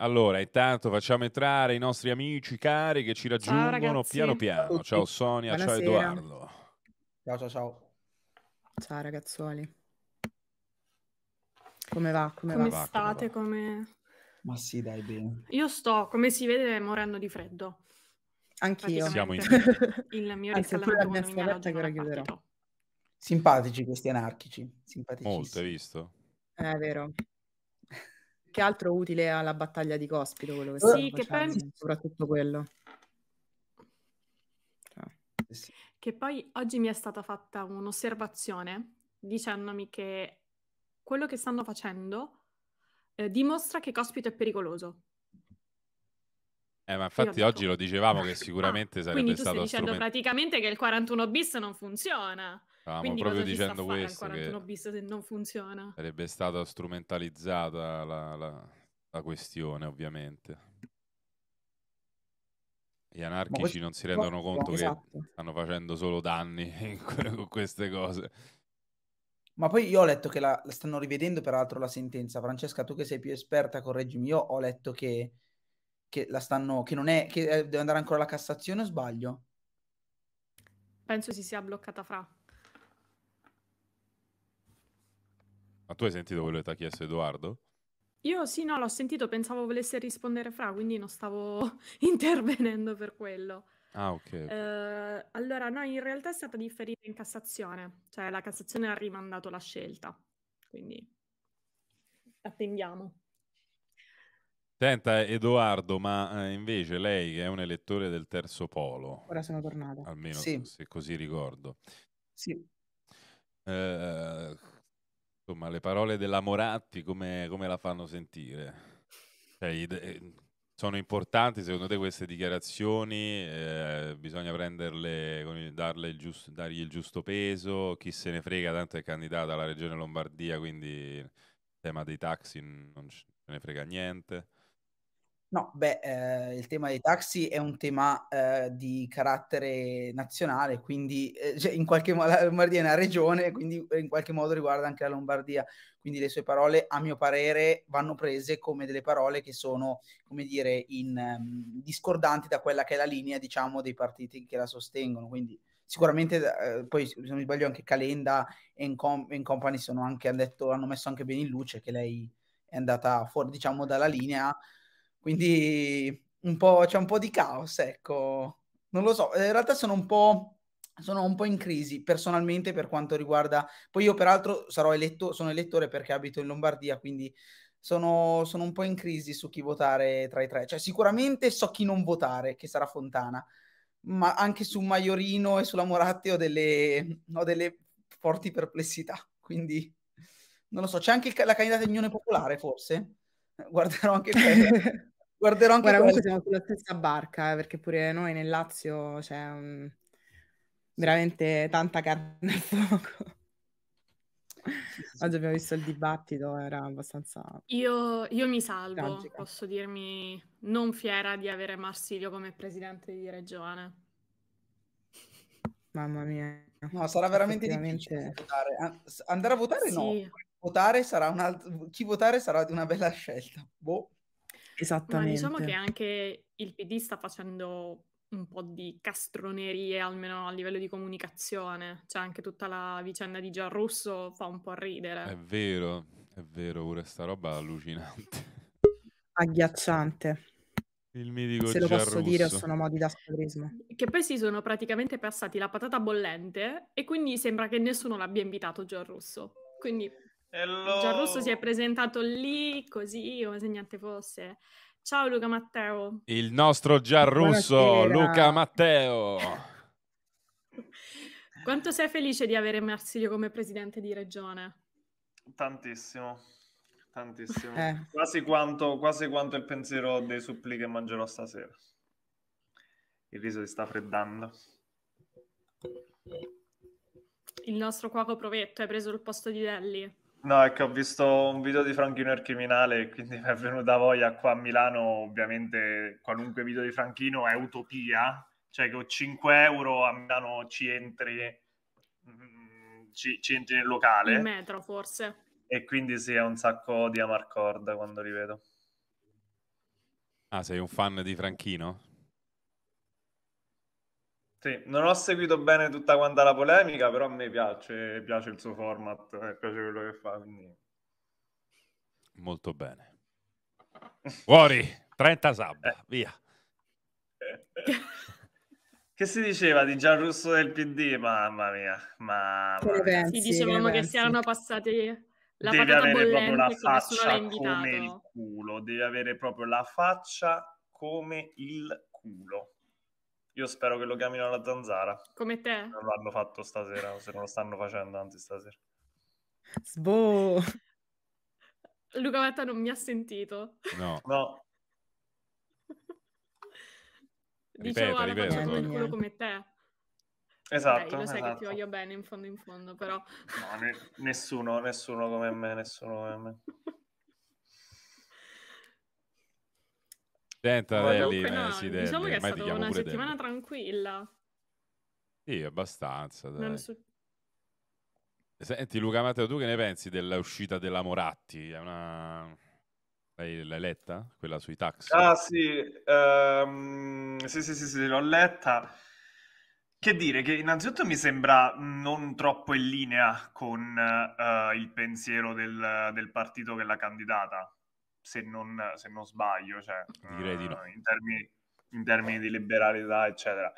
Allora, intanto facciamo entrare i nostri amici cari che ci raggiungono piano piano. Ciao Sonia, ciao Buonasera. Edoardo. Ciao ciao ciao. Ciao ragazzuoli. Come va? Come, Come va? state? come Come... Ma sì, dai, bene. Io sto, come si vede, morendo di freddo. Anch'io. Siamo in Il mio Anzi, pure riscaldamento la mia scaletta che ora è chiuderò. partito. Simpatici questi anarchici, simpaticissimi. Molto, hai visto? Eh, È vero. Che altro utile alla battaglia di Cospito quello che Sì, stiamo che facendo, poi- soprattutto quello. Cioè, Eh sì. Che poi oggi mi è stata fatta un'osservazione dicendomi che quello che stanno facendo eh, dimostra che Cospito è pericoloso. Eh, ma infatti oggi lo dicevamo che sicuramente Ah, sarebbe quindi tu stai stato dicendo strumentato. praticamente che il 41 bis non funziona. Stavamo Quindi proprio cosa ci sta a dicendo fare questo, il che 41 bis se non funziona? sarebbe stata strumentalizzata la, la- la questione, ovviamente. Gli anarchici questo- non si rendono conto che esatto. stanno facendo solo danni con queste cose. Ma poi io ho letto che la, la stanno rivedendo peraltro la sentenza. Francesca, tu che sei più esperta, correggimi. Io ho letto che, che la stanno, che non è, che eh, deve andare ancora alla Cassazione o sbaglio? Penso si sia bloccata fra. Ma tu hai sentito quello che ti ha chiesto Edoardo? Io sì, no, l'ho sentito, pensavo volesse rispondere fra, quindi non stavo intervenendo per quello. Ah, ok. Eh, allora, no, in realtà è stata differita in Cassazione, cioè la Cassazione ha rimandato la scelta, quindi attendiamo. Senta, Edoardo, ma eh, invece lei che è un elettore del terzo polo, Ora sono tornata. almeno Sì. se così ricordo, Sì. eh, insomma, le parole della Moratti come, come la fanno sentire? Cioè, sono importanti secondo te queste dichiarazioni? Eh, bisogna prenderle, darle il giusto, dargli il giusto peso? Chi se ne frega, tanto è candidata alla Regione Lombardia, quindi il tema dei taxi non ce ne frega niente. No, beh, eh, il tema dei taxi è un tema eh, di carattere nazionale, quindi eh, cioè, in qualche modo la Lombardia è una regione, quindi eh, in qualche modo riguarda anche la Lombardia. Quindi le sue parole, a mio parere, vanno prese come delle parole che sono, come dire, in, ehm, discordanti da quella che è la linea, diciamo, dei partiti che la sostengono. Quindi sicuramente, eh, poi se non mi sbaglio, anche Calenda e in, company sono anche, hanno detto, hanno messo anche bene in luce che lei è andata fuori, diciamo, dalla linea quindi un po', c'è un po' di caos, ecco. Non lo so, in realtà sono un po', sono un po' in crisi personalmente per quanto riguarda... Poi io peraltro sarò eletto, sono elettore perché abito in Lombardia, quindi sono, sono un po' in crisi su chi votare tra i tre. Cioè sicuramente so chi non votare, che sarà Fontana, ma anche su Maiorino e sulla Moratti ho delle, ho delle forti perplessità, quindi non lo so. C'è anche la candidata di Unione Popolare, forse? Guarderò anche quella. Guarderò anche Guarda, comunque siamo sulla stessa barca, eh, perché pure noi nel Lazio c'è un- veramente tanta carne al fuoco. Sì, sì, sì. Oggi abbiamo visto il dibattito, era abbastanza... Io, io mi salvo, Tragica. posso dirmi non fiera di avere Marsilio come presidente di regione. Mamma mia. No, sarà veramente difficile votare. Andare a votare no. Sì. Votare sarà un alt- Chi votare sarà una bella scelta. Boh. Ma Esattamente. diciamo che anche il PD sta facendo un po' di castronerie, almeno a livello di comunicazione. C'è anche tutta la vicenda di Gianrusso, fa un po' ridere. È vero, è vero, pure sta roba allucinante. Agghiacciante. Il mitico Se lo posso dire, o Giarrusso. sono modi da squadrismo. Che poi si sono praticamente passati la patata bollente e quindi sembra che nessuno l'abbia invitato Gianrusso. Quindi Hello. Gianrusso si è presentato lì così, come se niente fosse. Ciao Luca Matteo. Il nostro Giarrusso, Buonasera. Luca Matteo. Quanto sei felice di avere Marsilio come presidente di regione? Tantissimo, tantissimo. Eh. Quasi, quanto, quasi quanto il pensiero dei suppli che mangerò stasera. Il riso si sta freddando. Il nostro cuoco provetto, hai preso il posto di Delli. No, è che ho visto un video di Franchino il criminale e quindi mi è venuta voglia qua a Milano, ovviamente qualunque video di Franchino è utopia, cioè che con 5 euro a Milano ci entri, mm, ci, ci entri nel locale metro, forse. e quindi sì, è un sacco di amarcord quando rivedo. Ah, sei un fan di Franchino? Sì, non ho seguito bene tutta quanta la polemica, però a me piace, piace il suo format, eh, piace quello che fa, quindi... Molto bene. Fuori, 30 sub, Eh. via. Che si diceva di Gianrusso del PD? Mamma mia, mamma mia. pensi? Sì, dicevamo ne che si erano passati la Devi patata avere proprio la faccia come il culo, devi avere proprio la faccia come il culo. Io spero che lo chiamino alla zanzara. Come te? Non l'hanno fatto stasera, se non lo stanno facendo, anzi stasera. Sbo. Luca Vetta non mi ha sentito. No, No, Dicevo alla faccia il poi. culo come te. esatto. Dai, lo sai che esatto. ti voglio bene in fondo in fondo, però... No, ne- nessuno, nessuno come me, nessuno come me. senta Comunque no, sì, diciamo che è stata una settimana Delli. tranquilla. Sì, abbastanza, su- Senti Luca Matteo, tu che ne pensi dell'uscita della Moratti? È una... L'hai, l'hai letta? Quella sui taxi? Ah sì, ehm, sì, sì, sì, sì, l'ho letta. Che dire, che innanzitutto mi sembra non troppo in linea con eh, il pensiero del, del partito che l'ha candidata, se non, se non sbaglio, cioè, Direi di no. eh, in termini, in termini di liberalità, eccetera.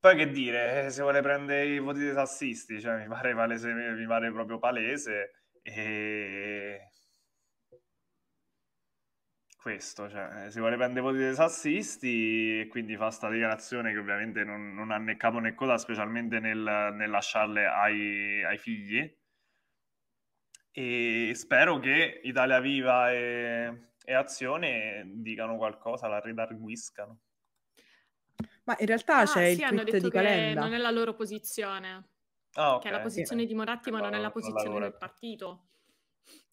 Poi che dire, eh, se vuole prendere i voti dei tassisti, cioè mi pare palese, mi pare proprio palese e questo, cioè, si vuole prendere i voti dei sassisti e quindi fa sta dichiarazione che ovviamente non, non ha né capo né coda, specialmente nel, nel lasciarle ai, ai figli. E spero che Italia Viva e, e Azione dicano qualcosa, la redarguiscano. Ma in realtà Ah, c'è sì, il hanno tweet detto di che Calenda. non è la loro posizione, Ah, che è la posizione di Moratti, ma No, non è la posizione del partito.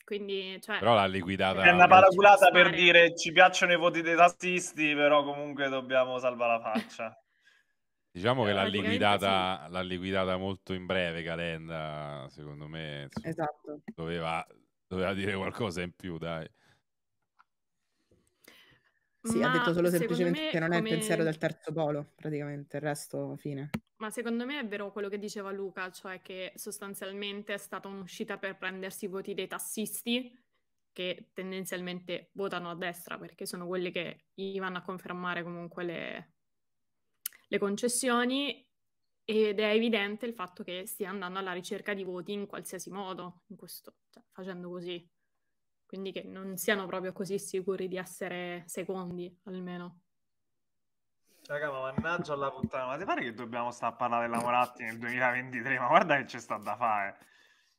Quindi, cioè, Però l'ha liquidata... È una Para- paraculata per dire ci piacciono i voti dei tassisti, però comunque dobbiamo salvare la faccia. Diciamo che l'ha liquidata, l'ha liquidata molto in breve Calenda, secondo me insomma, Esatto. doveva, doveva dire qualcosa in più, dai. Sì, ha ma detto solo semplicemente me che non è il pensiero del terzo polo, praticamente, il resto fine. Ma secondo me è vero quello che diceva Luca, cioè che sostanzialmente è stata un'uscita per prendersi i voti dei tassisti, che tendenzialmente votano a destra, perché sono quelli che gli vanno a confermare comunque le, le concessioni, ed è evidente il fatto che stia andando alla ricerca di voti in qualsiasi modo, in questo, cioè, facendo così. Quindi che non siano proprio così sicuri di essere secondi, almeno. Raga, ma mannaggia la puttana, ma ti pare che dobbiamo stare a parlare della Moratti nel 2023? Ma guarda che c'è sta da fare.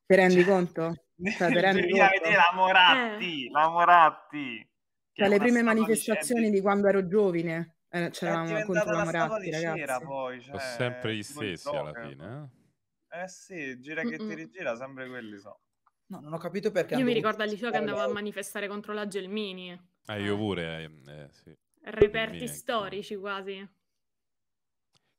Ti rendi Cioè, conto? Cioè, ti rendi 2023 conto? la Moratti, la Moratti. è Cioè, le prime di manifestazioni cera- di quando ero giovane eh, diventata contro la Moratti, di cera ragazzi. poi, Sono cioè, sempre gli di stessi alla fine. eh? Eh sì, gira che ti Mm-mm. rigira, sempre quelli so. No, non ho capito perché Io mi ricordo al liceo che andavo a manifestare contro la Gelmini. Eh, io pure, eh, eh, sì. Reperti Gelmini, storici quasi.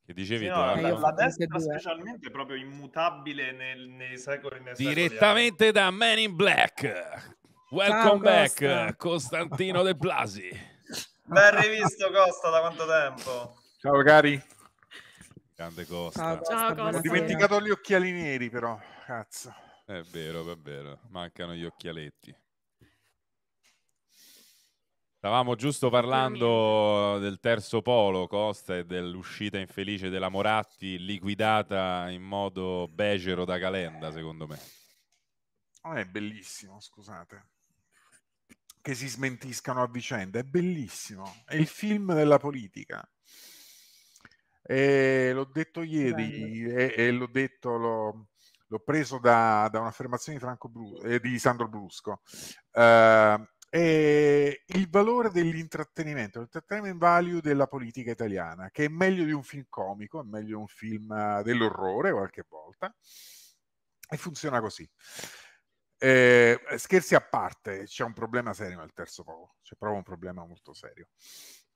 Che dicevi Sì, no? Eh, la, la e destra specialmente è proprio immutabile nel- nei secoli nei secoli Direttamente da Man in Black. Welcome back, Costa. Costantino De Blasi. Ben rivisto Costa da quanto tempo? Ciao cari, Grande Costa. Ciao, Costa, Ciao, Costa. ho dimenticato gli occhiali neri però, cazzo. È vero, è vero. Mancano gli occhialetti. Stavamo giusto parlando del terzo polo, Costa, e dell'uscita infelice della Moratti, liquidata in modo becero da Calenda, secondo me. Non è bellissimo, scusate. Che si smentiscano a vicenda, è bellissimo. È il film della politica. E l'ho detto ieri e, e l'ho detto, l'ho, l'ho preso da, da un'affermazione di, Franco Bru- eh, di Sandro Brusco. Eh, è il valore dell'intrattenimento, l'entertainment value della politica italiana, che è meglio di un film comico, è meglio di un film eh, dell'orrore qualche volta, e funziona così. Eh, scherzi a parte, c'è un problema serio nel terzo polo, c'è proprio un problema molto serio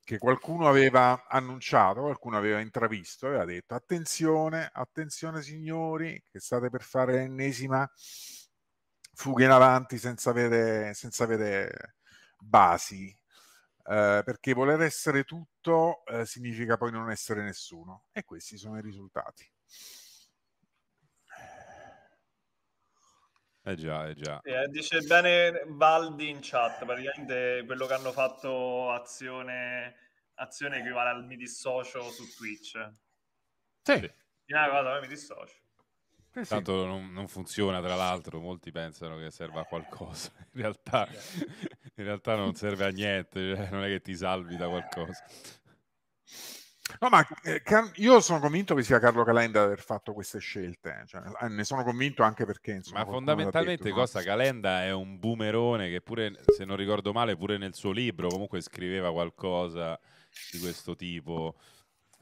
che qualcuno aveva annunciato, qualcuno aveva intravisto, aveva detto attenzione, attenzione signori, che state per fare l'ennesima fuga in avanti senza avere, senza avere basi. eh, perché voler essere tutto eh, significa poi non essere nessuno e questi sono i risultati. Eh già, eh già. Eh, dice bene Valdi in chat, praticamente quello che hanno fatto azione, azione equivale al mi dissocio su Twitch. Sì. Una cosa, mi dissocio. Eh sì. Tanto non, non funziona, tra l'altro, molti pensano che serva a qualcosa. In realtà, in realtà non serve a niente, cioè non è che ti salvi da qualcosa. No, ma eh, io sono convinto che sia Carlo Calenda ad aver fatto queste scelte. cioè, eh, ne sono convinto anche perché. Insomma, Ma fondamentalmente detto, no? Costa Calenda è un boomerone che pure, se non ricordo male, pure nel suo libro comunque scriveva qualcosa di questo tipo.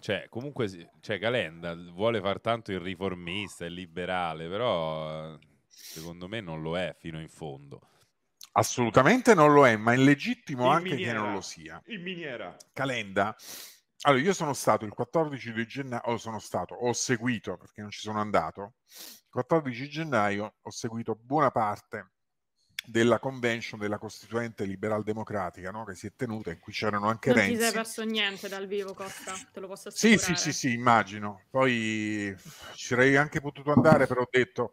Cioè, comunque, cioè, Calenda vuole far tanto il riformista, il liberale, però eh, secondo me non lo è fino in fondo. Assolutamente non lo è, ma è legittimo In anche che miniera. non lo sia. In miniera. Calenda. Allora, io sono stato il 14 di gennaio, o sono stato, ho seguito perché non ci sono andato. Il 14 gennaio ho seguito buona parte della convention della Costituente Liberal Democratica no? che si è tenuta, in cui c'erano anche Non ti Renzi. sei perso niente dal vivo, Costa, te lo posso Sì, assicurare. sì, sì, sì, immagino. Poi ci sarei anche potuto andare, però ho detto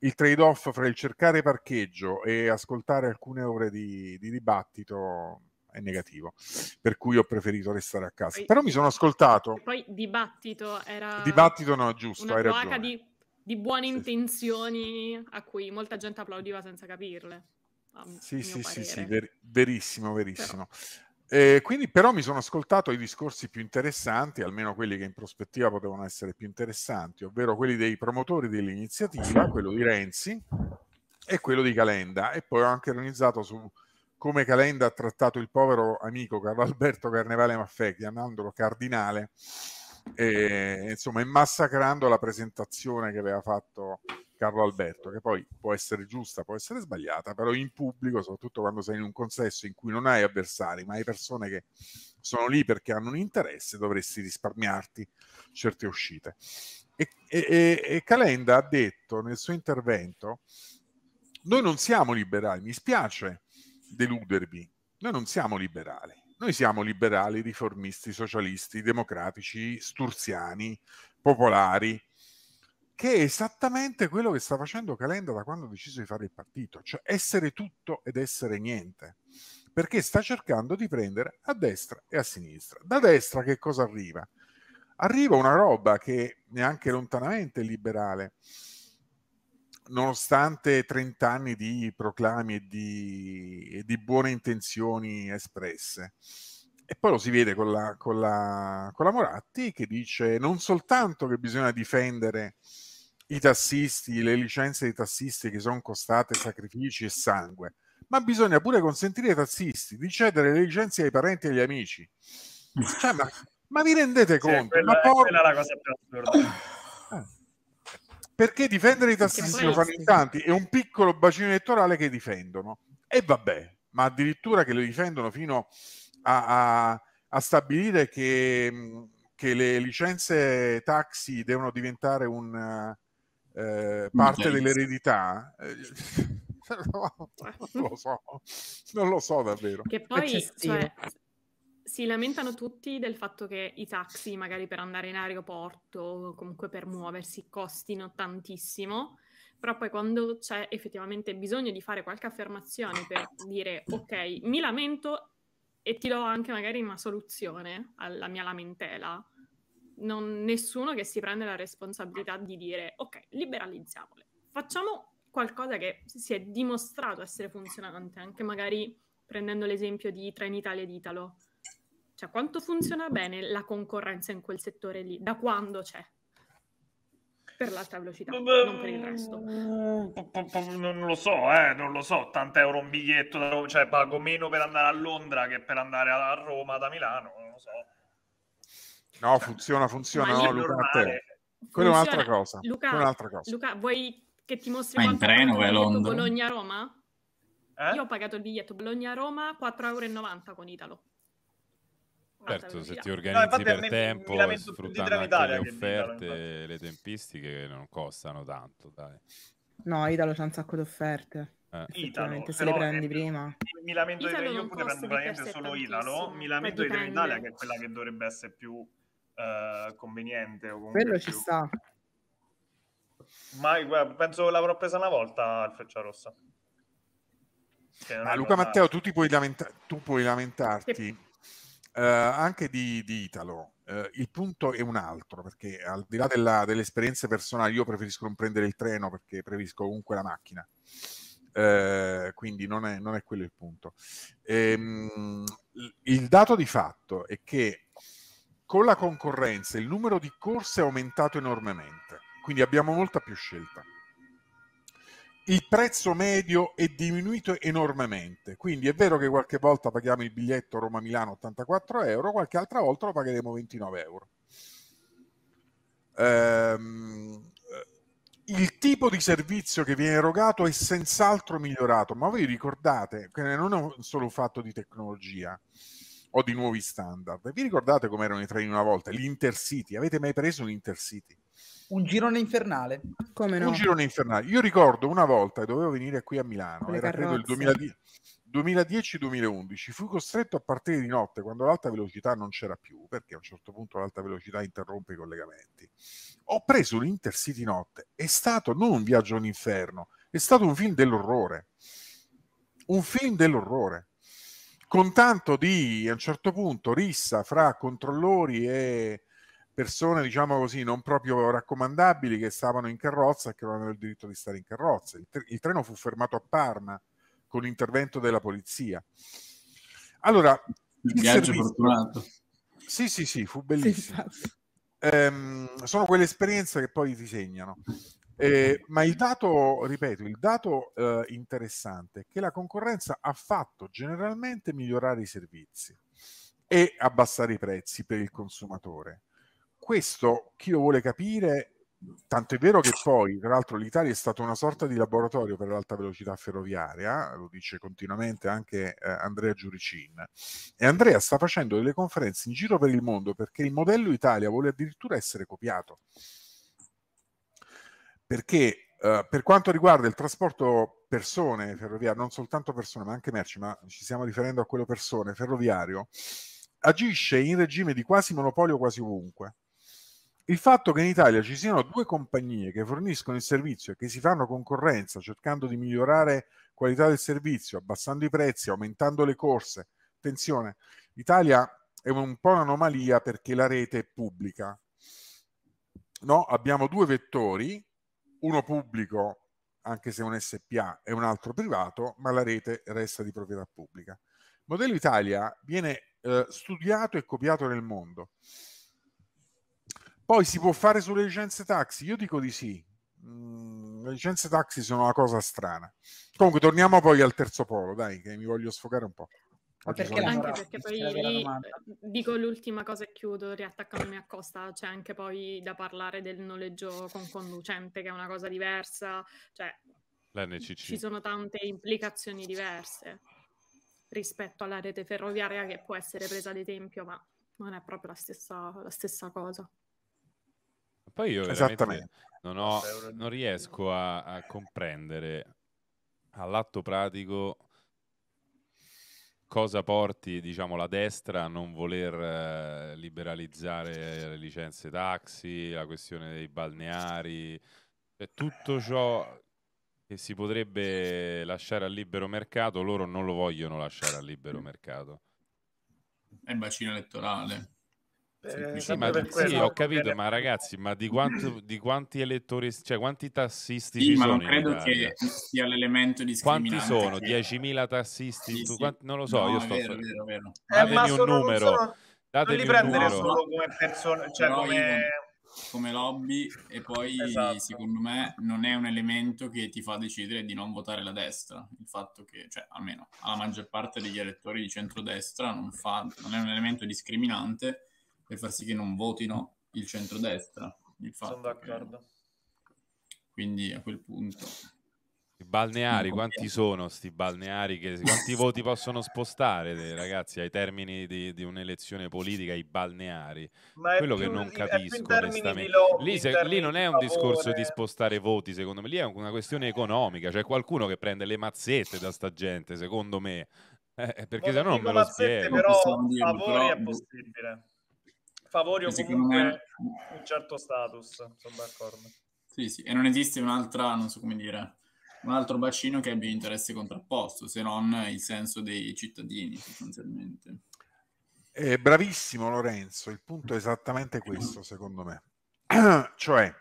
il trade-off fra il cercare parcheggio e ascoltare alcune ore di, di dibattito è negativo, per cui ho preferito restare a casa. Poi- Però mi sono ascoltato. Poi dibattito era Dibattito no, giusto, una hai ragione. di, di buone Sì. intenzioni a cui molta gente applaudiva senza capirle. Sì, sì, sì, sì, ver- verissimo, verissimo. Eh, quindi però mi sono ascoltato i discorsi più interessanti, almeno quelli che in prospettiva potevano essere più interessanti, ovvero quelli dei promotori dell'iniziativa, quello di Renzi e quello di Calenda. E poi ho anche ironizzato su come Calenda ha trattato il povero amico Carlo Alberto Carnevale Maffè, chiamandolo cardinale, e, insomma, e massacrando la presentazione che aveva fatto Carlo Alberto, che poi può essere giusta, può essere sbagliata, però in pubblico, soprattutto quando sei in un consesso in cui non hai avversari, ma hai persone che sono lì perché hanno un interesse, dovresti risparmiarti certe uscite. E, e- e- Calenda ha detto nel suo intervento, noi non siamo liberali, mi spiace deludervi, noi non siamo liberali, noi siamo liberali, riformisti, socialisti, democratici, sturziani, popolari, che è esattamente quello che sta facendo Calenda da quando ha deciso di fare il partito, cioè essere tutto ed essere niente, perché sta cercando di prendere a destra e a sinistra. Da destra che cosa arriva? Arriva una roba che neanche lontanamente è liberale, nonostante 30 anni di proclami e di, e di buone intenzioni espresse. E poi lo si vede con la, con, la, con la Moratti che dice non soltanto che bisogna difendere i tassisti, le licenze dei tassisti che sono costate sacrifici e sangue, ma bisogna pure consentire ai tassisti di cedere le licenze ai parenti e agli amici. Cioè, ma, ma vi rendete Sì, conto? quella, Ma por- quella è la cosa più assurda. Eh. Perché difendere i tassisti lo fanno in tanti, è un piccolo bacino elettorale che difendono. E vabbè, ma addirittura che lo difendono fino a, a- a stabilire che, che le licenze taxi devono diventare un, eh, parte dell'eredità. Eh, no, non lo so, non lo so davvero. Che poi cioè, si lamentano tutti del fatto che i taxi, magari per andare in aeroporto o comunque per muoversi, costino tantissimo. Però poi quando c'è effettivamente bisogno di fare qualche affermazione per dire ok, mi lamento e ti do anche magari una soluzione alla mia lamentela, non, nessuno che si prende la responsabilità di dire ok, liberalizziamole, facciamo qualcosa che si è dimostrato essere funzionante, anche magari prendendo l'esempio di Trenitalia ed Italo. Cioè, quanto funziona bene la concorrenza in quel settore lì? Da quando c'è? Per l'alta velocità, non per il resto. Non lo so, eh, non lo so. 80 euro un biglietto, da cioè pago meno per andare a Londra che per andare a Roma da Milano, non lo so. No, funziona, funziona, Ma no, Luca, a normale. te. Quella è un'altra Funziona. cosa. Luca, un'altra cosa. Luca, vuoi che ti mostri Ma in treno vai a Londra? Bologna-Roma? Eh? Io ho pagato il biglietto Bologna-Roma 4,90 euro con Italo. Certo, se ti organizzi a per me tempo, mi sfruttando anche Trenitalia le che offerte e le tempistiche non costano tanto, dai. No, Italo c'ha un sacco di offerte. Eh. Italo, se però le prendi è- prima. Mi lamento Italo tre, io non pure prendo praticamente solo Italo, mi lamento di tre dipende. Italia che è quella che dovrebbe essere più eh, conveniente. O Quello ci più- sta. Ma guarda, penso che l'avrò presa una volta il Freccia Rossa. Che Ma Luca. Matteo, tu, ti puoi, lamenta- tu puoi lamentarti eh, anche di, di Italo. Eh, il punto è un altro, perché al di là della- delle esperienze personali, io preferisco non prendere il treno perché preferisco comunque la macchina. Eh, quindi non è, non è quello il punto. Ehm, il- il dato di fatto è che con la concorrenza il numero di corse è aumentato enormemente, quindi abbiamo molta più scelta il prezzo medio è diminuito enormemente. Quindi è vero che qualche volta paghiamo il biglietto Roma-Milano 84 euro, qualche altra volta lo pagheremo 29 euro. Ehm, il tipo di servizio che viene erogato è senz'altro migliorato, ma voi ricordate che non è solo un fatto di tecnologia o di nuovi standard. Vi ricordate com'erano i treni una volta? L'Intercity. Avete mai preso un Intercity? Un girone infernale. Come no? Un girone infernale. Io ricordo una volta che dovevo venire qui a Milano, Con le era credo il carrozze. 2010 2010-2011, fui costretto a partire di notte quando l'alta velocità non c'era più, perché a un certo punto l'alta velocità interrompe i collegamenti. Ho preso l'Intercity notte, è stato non un viaggio all'inferno, è stato un film dell'orrore. Un film dell'orrore. Con tanto di, a un certo punto, rissa fra controllori e persone, diciamo così, non proprio raccomandabili che stavano in carrozza e che non avevano il diritto di stare in carrozza. Il, tre- il treno fu fermato a Parma con l'intervento della polizia. Allora, Il il viaggio servizio- fortunato. Sì, sì, sì, fu bellissimo. infatti. Ehm, sono quelle esperienze che poi ti segnano. Eh, ma il dato, ripeto, il dato eh, interessante è che la concorrenza ha fatto generalmente migliorare i servizi e abbassare i prezzi per il consumatore. Questo chi lo vuole capire, tanto è vero che poi, tra l'altro, l'Italia è stata una sorta di laboratorio per l'alta velocità ferroviaria, lo dice continuamente anche eh, Andrea Giuricin. E Andrea sta facendo delle conferenze in giro per il mondo perché il modello Italia vuole addirittura essere copiato. Perché eh, per quanto riguarda il trasporto persone ferroviario, non soltanto persone ma anche merci, ma ci stiamo riferendo a quello persone ferroviario, agisce in regime di quasi monopolio quasi ovunque. Il fatto che in Italia ci siano due compagnie che forniscono il servizio e che si fanno concorrenza cercando di migliorare qualità del servizio, abbassando i prezzi, aumentando le corse. Attenzione, l'Italia è un po' un'anomalia perché la rete è pubblica. No, abbiamo due vettori, uno pubblico, anche se un SPA, e un altro privato, ma la rete resta di proprietà pubblica. Il modello Italia viene eh, studiato e copiato nel mondo. Poi si può fare sulle licenze taxi? Io dico di sì. Mm, le licenze taxi sono una cosa strana. Comunque torniamo poi al terzo polo, dai, che mi voglio sfogare un po'. Perché Anche Allora, perché poi lì, eh, dico l'ultima cosa e chiudo riattaccandomi a Costa, c'è anche poi da parlare del noleggio con conducente, che è una cosa diversa, cioè L'NCC. ci sono tante implicazioni diverse rispetto alla rete ferroviaria che può essere presa ad esempio, ma non è proprio la stessa, la stessa cosa. Poi io non, ho- non riesco a, a comprendere all'atto pratico cosa porti diciamo, la destra a non voler eh, liberalizzare le licenze taxi, la questione dei balneari, cioè, tutto ciò che si potrebbe lasciare al libero mercato, loro non lo vogliono lasciare al libero mercato. È il bacino elettorale. Eh. Sì, ma, sì, ho capito, ma ragazzi, ma di, quanto, di quanti elettori, cioè quanti tassisti Sì, ci ma sono non in credo che sia l'elemento Quanti discriminante. sono? che- 10.000 tassisti? Sì, Tu- sì. quanti- non lo so, No, io sto... vero, vero, vero. Eh, Datemi ma un sono- non numero. sono- non Datemi li un prendere solo come persone, cioè Però come... come lobby e poi Esatto. secondo me non è un elemento che ti fa decidere di non votare la destra il fatto che, cioè almeno alla maggior parte degli elettori di centrodestra non, fa, non è un elemento discriminante per far sì che non votino il centrodestra il fatto Sono che- d'accordo. quindi a quel punto balneari, No, quanti sono sti balneari? Che, quanti voti possono spostare, eh, ragazzi, ai termini di, di un'elezione politica, i balneari? Ma è Quello che più- non più in capisco, onestamente. lobby, Lì, se- lì non è un discorso di spostare voti, secondo me, lì è una questione economica. C'è qualcuno che prende le mazzette da sta gente, secondo me. Eh, perché Non se no non me lo mazzette, spiego. però favori però- è possibile. Favori o comunque me- un certo status, sono d'accordo. Sì, sì, e non esiste un'altra, non so come dire, un altro bacino che abbia interesse contrapposto, se non il senso dei cittadini, sostanzialmente. Eh, bravissimo Lorenzo, il punto è esattamente questo, secondo me. cioè,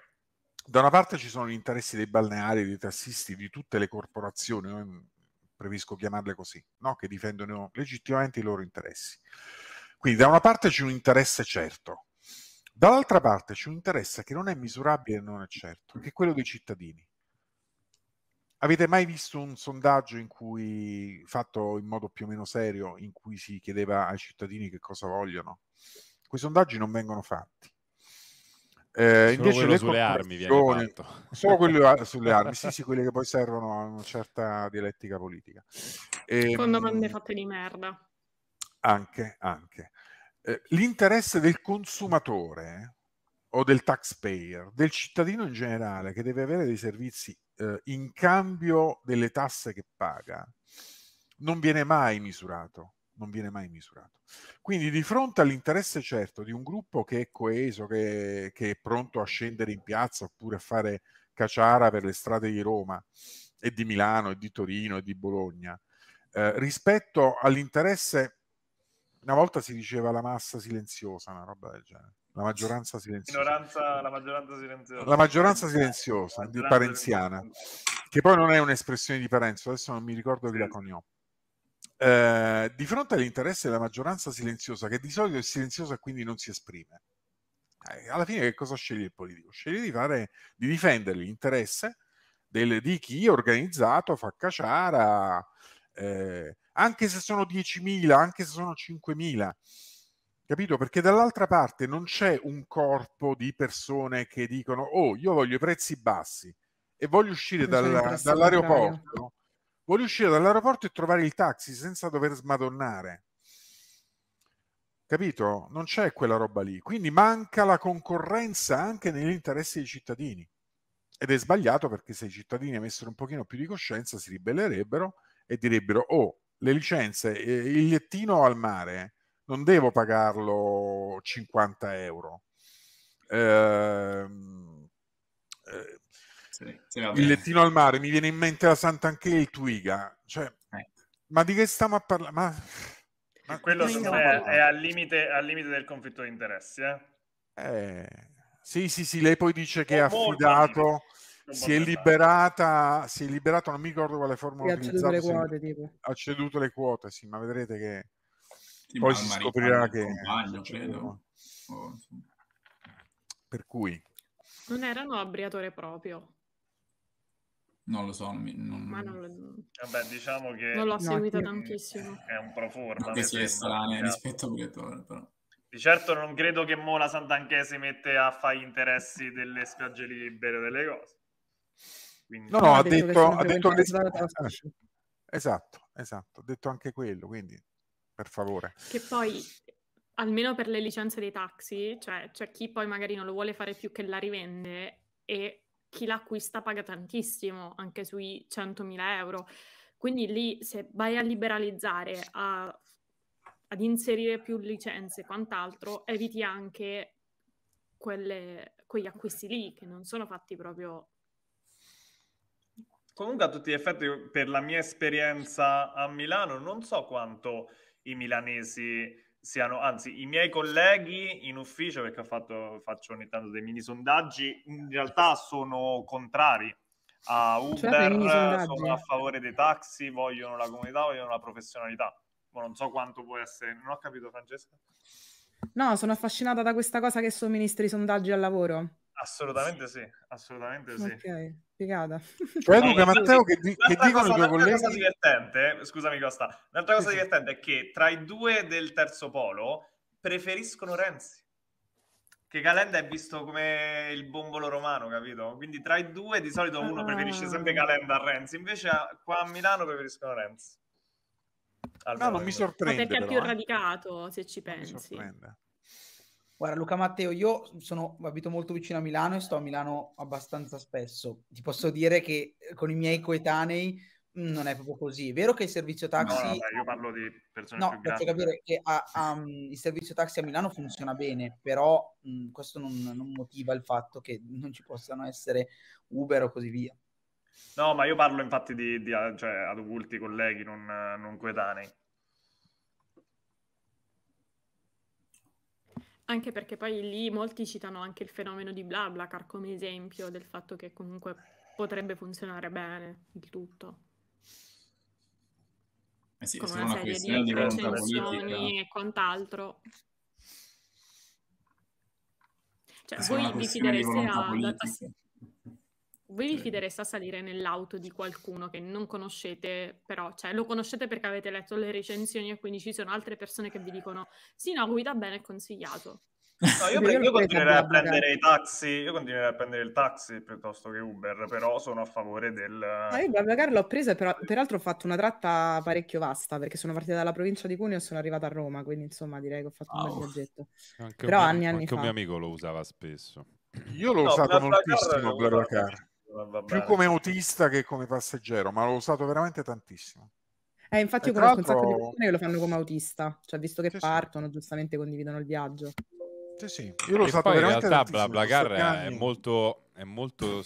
da una parte ci sono gli interessi dei balneari, dei tassisti, di tutte le corporazioni, io preferisco chiamarle così, no? che difendono legittimamente i loro interessi. Quindi da una parte c'è un interesse certo, dall'altra parte c'è un interesse che non è misurabile e non è certo, che è quello dei cittadini. Avete mai visto un sondaggio in cui, fatto in modo più o meno serio, in cui si chiedeva ai cittadini che cosa vogliono? Quei sondaggi non vengono fatti. Eh, invece quello le sulle armi viene fatto. Solo quelli a- sulle armi, sì, sì, quelle che poi servono a una certa dialettica politica. Ehm, Con domande fatte di merda. Anche, anche. Eh, l'interesse del consumatore o del taxpayer, del cittadino in generale, che deve avere dei servizi eh, in cambio delle tasse che paga, non viene mai misurato. Non viene mai misurato. Quindi di fronte all'interesse certo di un gruppo che è coeso, che, che è pronto a scendere in piazza oppure a fare caciara per le strade di Roma e di Milano e di Torino e di Bologna, eh, rispetto all'interesse, una volta si diceva la massa silenziosa, una roba del genere, la maggioranza silenziosa. La maggioranza silenziosa. La maggioranza silenziosa, di parenziana, che poi non è un'espressione di Parenzo, adesso non mi ricordo chi la coniò. Eh, di fronte all'interesse della maggioranza silenziosa, che di solito è silenziosa e quindi non si esprime, eh, alla fine che cosa sceglie il politico? Sceglie di, fare, di difendere l'interesse del- di chi organizzato fa caciara, eh, anche se sono 10.000, anche se sono 5.000. Capito? Perché dall'altra parte non c'è un corpo di persone che dicono: Oh, io voglio i prezzi bassi e voglio uscire dalla- dall'aeroporto. Voglio uscire dall'aeroporto e trovare il taxi senza dover smadonnare. Capito? Non c'è quella roba lì. Quindi manca la concorrenza anche negli interessi dei cittadini. Ed è sbagliato perché se i cittadini avessero un pochino più di coscienza si ribellerebbero e direbbero: Oh, le licenze, eh, il lettino al mare non devo pagarlo 50 euro. Eh, Sì, sì, vabbè. il lettino al mare mi viene in mente la Sant'Anché e il Twiga. Cioè, Eh. ma di che stiamo a parlare? Ma, ma- Quello è, è al limite, al limite del conflitto di interessi. Eh? eh, sì, sì, sì, lei poi dice che è Molto affidato, limite. Si è liberata, si è liberato, non mi ricordo quale Sì, formula ha ceduto le quote, tipo. ha ceduto le quote, sì, ma vedrete che Sì, poi si scoprirà che... compagno, credo. O, insomma. Per cui... Non erano a Briatore proprio, Non lo so, non non- ma non, lo- Vabbè, diciamo che non l'ho No, seguita sì. tantissimo. è un pro forma. non che sia estranea rispetto a Briatore, però. Di certo non credo che mo la Sant'Anché si mette a fare gli interessi delle spiagge libere o delle cose. Quindi, No, no, ha che detto, sono ha detto fascia. Esatto, esatto, ha detto anche quello, quindi per favore. Che poi, almeno per le licenze dei taxi, cioè c'è chi poi magari non lo vuole fare più che la rivende e chi l'acquista paga tantissimo, anche sui 100.000 euro. Quindi lì se vai a liberalizzare, a- ad inserire più licenze e quant'altro, eviti anche quelle- quegli acquisti lì che non sono fatti proprio... Comunque a tutti gli effetti, per la mia esperienza a Milano, non so quanto i milanesi siano, anzi i miei colleghi in ufficio, perché ho fatto, faccio ogni tanto dei mini sondaggi, in realtà sono contrari a Cioè, Uber, sondaggi? sono a favore dei taxi, vogliono la comunità, vogliono la professionalità. Ma non so quanto può essere, non ho capito Francesca. No, sono affascinata da questa cosa che somministri sondaggi al lavoro. Assolutamente sì, assolutamente sì. Ok, figata. Cioè, No, Luca ma Matteo, che, di- che dicono cosa, i tuoi un'altra cosa colleghi? divertente, eh, scusami Costa, un'altra cosa Sì, sì. divertente è che tra i due del terzo polo preferiscono Renzi. che Calenda è visto come il bombolo romano, capito? Quindi tra i due di solito uno Ah. preferisce sempre Calenda a Renzi, invece a- qua a Milano preferiscono Renzi. No, Almeno non mi io. Ma sorprende perché è più eh. radicato, se ci Non mi pensi. sorprende. Guarda, Luca Matteo, io sono, abito molto vicino a Milano e sto a Milano abbastanza spesso. Ti posso dire che eh, con i miei coetanei mh, non è proprio così. È vero che il servizio No, taxi... no, dai, io parlo di persone No, più grandi. capire che a- a, il servizio taxi a Milano funziona bene, però mh, questo non, non motiva il fatto che non ci possano essere Uber o così via. No, ma io parlo infatti di, di, cioè, ad occulti colleghi, non, non coetanei. Anche perché poi lì molti citano anche il fenomeno di BlaBlaCar come esempio del fatto che comunque potrebbe funzionare bene il tutto. Eh sì, con una una serie di recensioni e quant'altro. Cioè, voi vi fidereste a, politica. Voi vi Sì. fidereste a salire nell'auto di qualcuno che non conoscete, però, cioè, lo conoscete perché avete letto le recensioni e quindi ci sono altre persone che vi dicono sì, no, guida bene, è consigliato. No, io, Io io continuerei a prendere i taxi, io continuerei a prendere il taxi piuttosto che Uber, però sono a favore del... Ma io BlaBlaCar l'ho presa, però peraltro ho fatto una tratta parecchio vasta perché sono partita dalla provincia di Cuneo e sono arrivata a Roma, quindi insomma direi che ho fatto un bel Wow. viaggetto. Anche Però un, anni mio, e anni anche un fa. mio amico lo usava spesso. Io l'ho No, usato moltissimo BlaBlaCar, più come autista che come passeggero, ma l'ho usato veramente tantissimo. Eh, infatti E io conosco un sacco di persone che lo fanno come autista, cioè visto che Sì, sì. partono, giustamente condividono il viaggio. Sì, sì, io l'ho E usato poi in veramente realtà. BlaBlaCar è molto, è molto,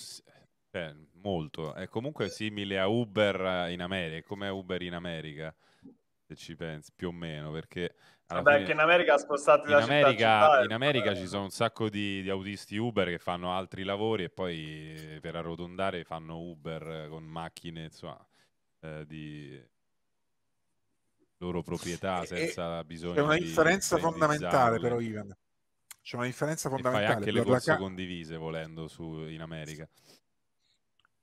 cioè, molto, è comunque simile a Uber in America, è come Uber in America, se ci pensi, più o meno, perché Vabbè, fine che in America spostati in da America, città in America ci sono un sacco di, di autisti Uber che fanno altri lavori e poi eh, per arrotondare fanno Uber con macchine, insomma, eh, di loro proprietà E- senza bisogno C'è una di differenza fondamentale brandizzarle. però, Ivan. C'è una differenza E fai fondamentale. anche le corse condivise volendo su, in America.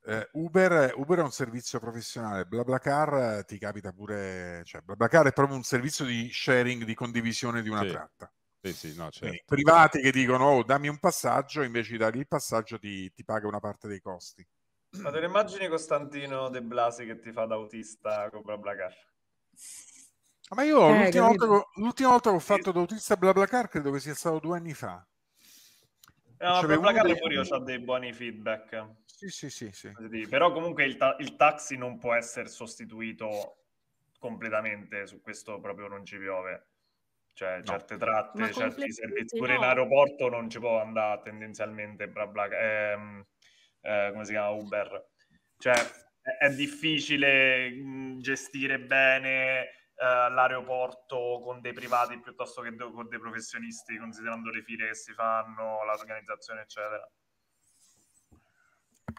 Eh, Uber, Uber è un servizio professionale, BlaBlaCar eh, ti capita pure, cioè BlaBlaCar è proprio un servizio di sharing, di condivisione di una Sì. tratta. Sì, sì, no, Quindi certo. privati che dicono oh dammi un passaggio, invece di dargli il passaggio ti, ti paga una parte dei costi. Ma te ne immagini Costantino De Blasi che ti fa da autista con BlaBlaCar? Ma io Eh, l'ultima, volta capito. che, ho- l'ultima volta che ho fatto da autista BlaBlaCar credo che sia stato due anni fa. No, ma C'avevo BlaBlaCar uno dei- pure io ho dei buoni feedback. Sì, sì, sì, sì. Però comunque il, ta- il taxi non può essere sostituito completamente, su questo proprio non ci piove. Cioè, certe tratte, Ma certi servizi, pure in no. aeroporto non ci può andare tendenzialmente BlaBlaCar, ehm, eh, come si chiama Uber. Cioè, è, è difficile mh, gestire bene eh, l'aeroporto con dei privati piuttosto che do- con dei professionisti, considerando le file che si fanno, l'organizzazione, eccetera.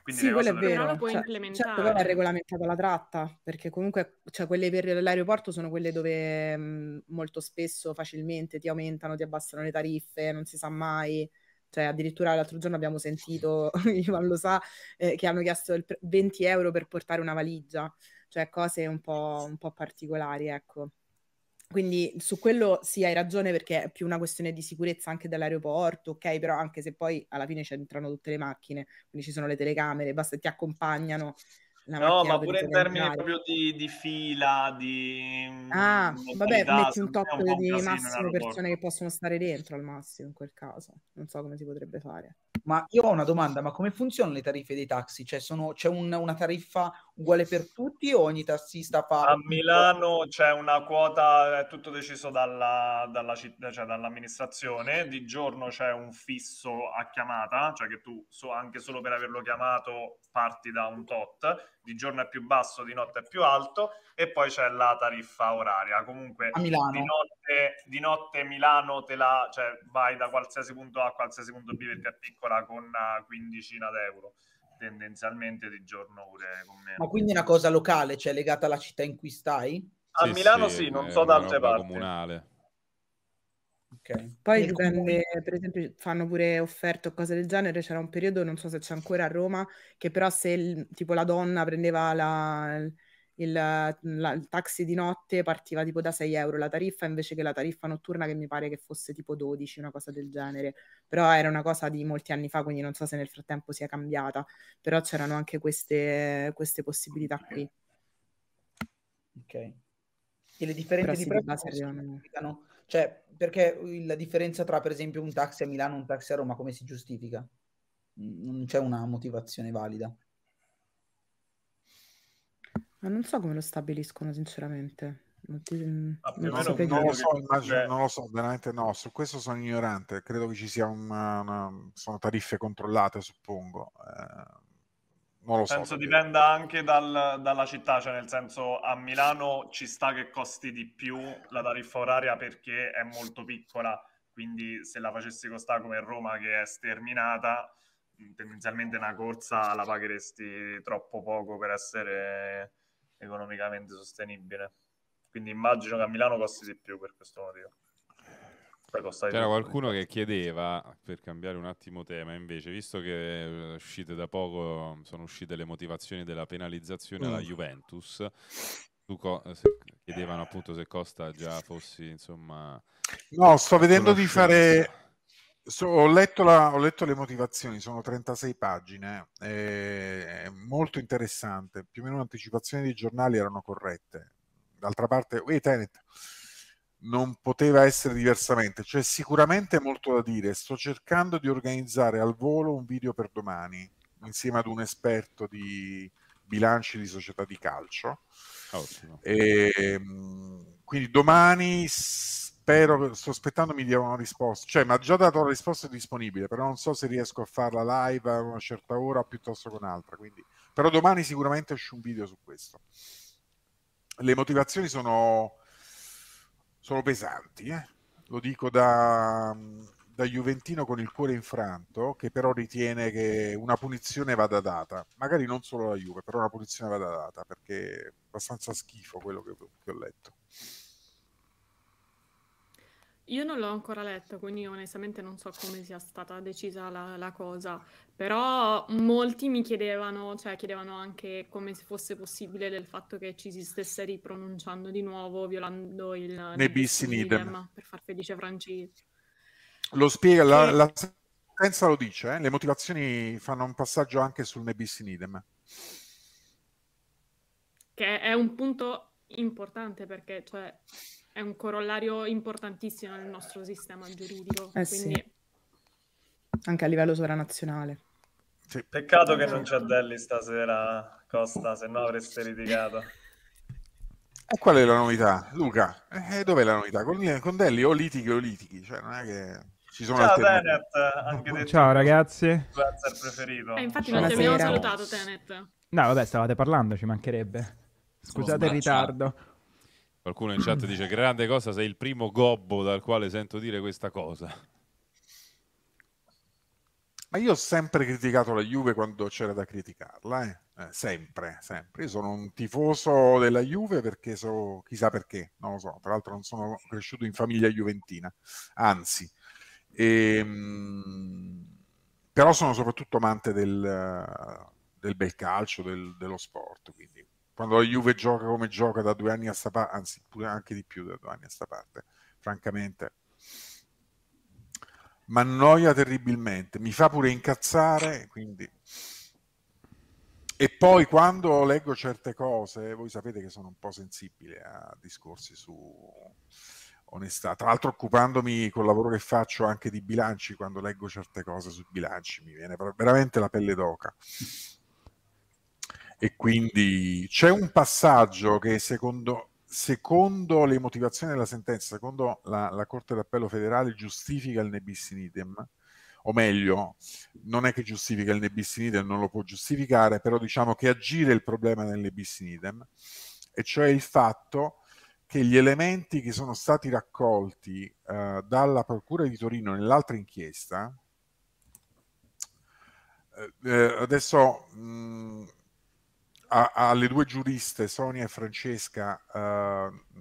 Quindi Sì, quello è vero. lo puoi Cioè, implementare. certo, però è regolamentata la tratta, perché comunque cioè, quelle per l'aeroporto sono quelle dove mh, molto spesso facilmente ti aumentano, ti abbassano le tariffe, non si sa mai. Cioè, addirittura l'altro giorno abbiamo sentito, Ivan lo sa, eh, che hanno chiesto il pre- 20 euro per portare una valigia, cioè cose un po', un po' particolari, ecco. Quindi su quello sì, hai ragione perché è più una questione di sicurezza anche dell'aeroporto, ok? Però anche se poi alla fine c'entrano tutte le macchine, quindi ci sono le telecamere, basta ti accompagnano la No, ma pure in termini proprio di, di fila, di Ah, mm, vabbè, metti un top un di massimo persone che possono stare dentro al massimo in quel caso. Non so come si potrebbe fare. Ma io ho una domanda, ma come funzionano le tariffe dei taxi? Cioè, sono, c'è un- una tariffa uguale per tutti o ogni tassista fa... A Milano c'è una quota, è tutto deciso dalla, dalla citt- cioè dall'amministrazione, di giorno c'è un fisso a chiamata, cioè che tu so- anche solo per averlo chiamato parti da un tot, di giorno è più basso, di notte è più alto, e poi c'è la tariffa oraria. Comunque A Milano. di notte, di notte Milano te la, cioè vai da qualsiasi punto A a qualsiasi punto B perché è piccola con una quindicina d'euro, tendenzialmente di giorno pure con meno. Ma quindi è una cosa locale, cioè legata alla città in cui stai? A Sì, Milano sì, sì, non so da altre parti. comunale. Ok. Poi dipende, per esempio, fanno pure offerte o cose del genere. C'era un periodo, non so se c'è ancora a Roma, che però se il- tipo la donna prendeva la- il, la, il, taxi di notte partiva tipo da 6 euro la tariffa invece che la tariffa notturna che mi pare che fosse tipo 12, una cosa del genere. Però era una cosa di molti anni fa, quindi non so se nel frattempo sia cambiata, però c'erano anche queste, queste possibilità qui. Ok. E le differenze di prezzo significano? Cioè, perché la differenza tra per esempio un taxi a Milano e un taxi a Roma come si giustifica? Non c'è una motivazione valida. Ma non so come lo stabiliscono, sinceramente. Non, ti, non, non, lo, non lo so, immagino, non lo so, veramente no. Su questo sono ignorante. Credo che ci sia una, una sono tariffe controllate, suppongo. Eh, non lo Penso so. dipenda anche dal, dalla città, cioè nel senso a Milano ci sta che costi di più la tariffa oraria perché è molto piccola, quindi se la facessi costare come Roma che è sterminata, tendenzialmente una corsa la pagheresti troppo poco per essere economicamente sostenibile. Quindi immagino che a Milano costi di più per questo motivo. C'era qualcuno che chiedeva, per cambiare un attimo tema, invece, visto che eh, uscite da poco, sono uscite le motivazioni della penalizzazione alla mm. Juventus, tu co- chiedevano appunto se Costa già fossi, insomma... No, sto vedendo di fare... So, ho, letto la, ho, letto le motivazioni, sono 36 pagine, è molto interessante, più o meno le anticipazioni dei giornali erano corrette. D'altra parte, uè, Tenet, non poteva essere diversamente, cioè sicuramente molto da dire, sto cercando di organizzare al volo un video per domani, insieme ad un esperto di bilanci di società di calcio. E, ehm, quindi domani spero, sto aspettando mi dia una risposta, cioè mi ha già dato la risposta disponibile, però non so se riesco a farla live a una certa ora piuttosto che un'altra, quindi... però domani sicuramente esce un video su questo. Le motivazioni sono, sono pesanti, eh? lo dico da, da Juventino con il cuore infranto, che però ritiene che una punizione vada data, magari non solo la Juve, però una punizione vada data, perché è abbastanza schifo quello che, che ho letto. Io non l'ho ancora letto, quindi onestamente non so come sia stata decisa la, la cosa, però molti mi chiedevano, cioè chiedevano anche come fosse possibile del fatto che ci si stesse ripronunciando di nuovo, violando il ne bis in idem per far felice Francesco. Lo spiega, la, la sentenza lo dice, eh? le motivazioni fanno un passaggio anche sul ne bis in idem. Che è un punto importante perché, cioè, è un corollario importantissimo nel nostro sistema giuridico. Eh quindi... sì. Anche a livello sovranazionale. Sì. Peccato che non c'è Delli stasera, Costa, se no avreste litigato. E qual è la novità? Luca, eh, dov'è la novità? Con, con Delli o litighi o litighi, cioè non è che ci sono Ciao Tenet, anche Ciao ragazzi. preferito. Eh, infatti non ti abbiamo salutato Tenet. No, vabbè, stavate parlando, ci mancherebbe. Scusate il ritardo. Qualcuno in chat dice grande cosa, sei il primo gobbo dal quale sento dire questa cosa. Ma io ho sempre criticato la Juve quando c'era da criticarla, eh? Eh, sempre, sempre. Io sono un tifoso della Juve perché so, chissà perché, non lo so. Tra l'altro non sono cresciuto in famiglia juventina, anzi. E, ehm, però sono soprattutto amante del, del bel calcio, del, dello sport, quindi quando la Juve gioca come gioca da due anni a sta parte, anzi pure anche di più da due anni a sta parte, francamente, mi annoia terribilmente, mi fa pure incazzare, quindi... E poi quando leggo certe cose, voi sapete che sono un po' sensibile a discorsi su onestà. Tra l'altro occupandomi col lavoro che faccio anche di bilanci, quando leggo certe cose sui bilanci mi viene veramente la pelle d'oca e quindi c'è un passaggio che secondo, secondo le motivazioni della sentenza, secondo la, la Corte d'Appello federale, giustifica il nebis in idem, o meglio, non è che giustifica il nebis in idem, non lo può giustificare, però diciamo che aggira il problema del nebis in idem, e cioè il fatto che gli elementi che sono stati raccolti uh, dalla Procura di Torino nell'altra inchiesta, uh, adesso mh, a, alle due giuriste, Sonia e Francesca, uh,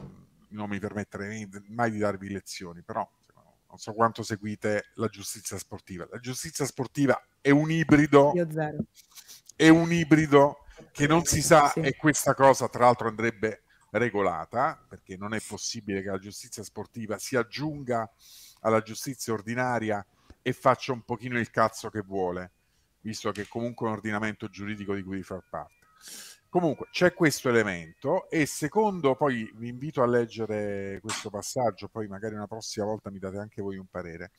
non mi permetterei mai di darvi lezioni, però non so quanto seguite la giustizia sportiva. La giustizia sportiva è un ibrido. È un ibrido che non si sa Sì. e questa cosa tra l'altro andrebbe regolata perché non è possibile che la giustizia sportiva si aggiunga alla giustizia ordinaria e faccia un pochino il cazzo che vuole, visto che comunque è un ordinamento giuridico di cui far parte. Comunque c'è questo elemento e secondo, poi vi invito a leggere questo passaggio, poi magari una prossima volta mi date anche voi un parere.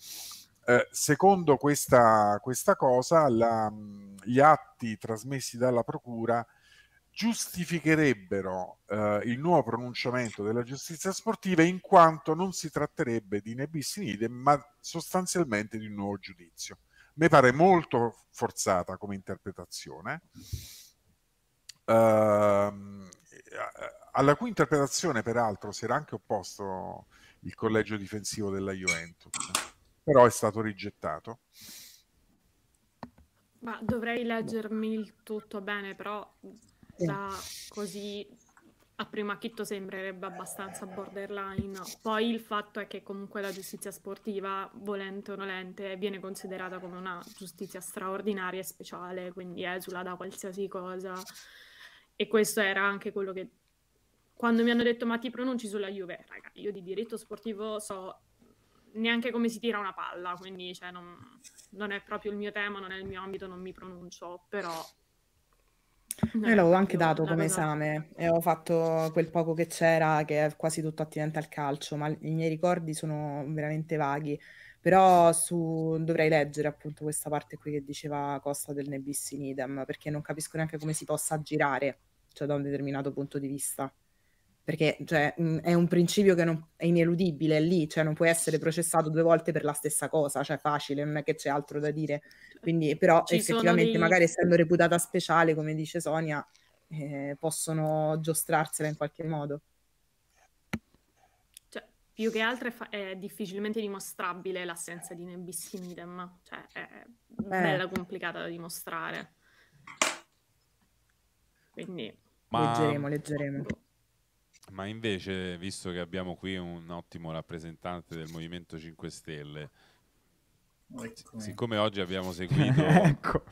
Eh, secondo questa, questa cosa, la- gli atti trasmessi dalla Procura giustificherebbero eh, il nuovo pronunciamento della giustizia sportiva in quanto non si tratterebbe di nebis in idem, ma sostanzialmente di un nuovo giudizio. Mi pare molto forzata come interpretazione, alla cui interpretazione peraltro si era anche opposto il collegio difensivo della Juventus, però è stato rigettato. Ma dovrei leggermi il tutto bene, però da così a primo acchitto sembrerebbe abbastanza borderline. Poi il fatto è che comunque la giustizia sportiva, volente o nolente, viene considerata come una giustizia straordinaria e speciale, quindi esula da qualsiasi cosa. E questo era anche quello che quando mi hanno detto ma ti pronunci sulla Juve, raga, io di diritto sportivo so neanche come si tira una palla, quindi cioè, non, non è proprio il mio tema, non è il mio ambito, non mi pronuncio, però... Io l'avevo anche dato come cosa- esame e ho fatto quel poco che c'era, che è quasi tutto attinente al calcio, ma i miei ricordi sono veramente vaghi. Però su... dovrei leggere appunto questa parte qui che diceva Costa del nebis in idem, perché non capisco neanche come si possa aggirare, cioè da un determinato punto di vista. Perché cioè, mh, è un principio che non- è ineludibile, è lì, cioè non puoi essere processato due volte per la stessa cosa, cioè facile, non è che c'è altro da dire. Quindi, però Ci effettivamente, dei- magari essendo reputata speciale, come dice Sonia, eh, possono giostrarsela in qualche modo. Cioè, più che altro è, fa- è difficilmente dimostrabile l'assenza di nebis in idem, cioè è bella complicata da dimostrare. Quindi, Ma, Leggeremo, leggeremo. ma invece, visto che abbiamo qui un ottimo rappresentante del Movimento 5 Stelle, Eccomi. siccome oggi abbiamo seguito, ecco.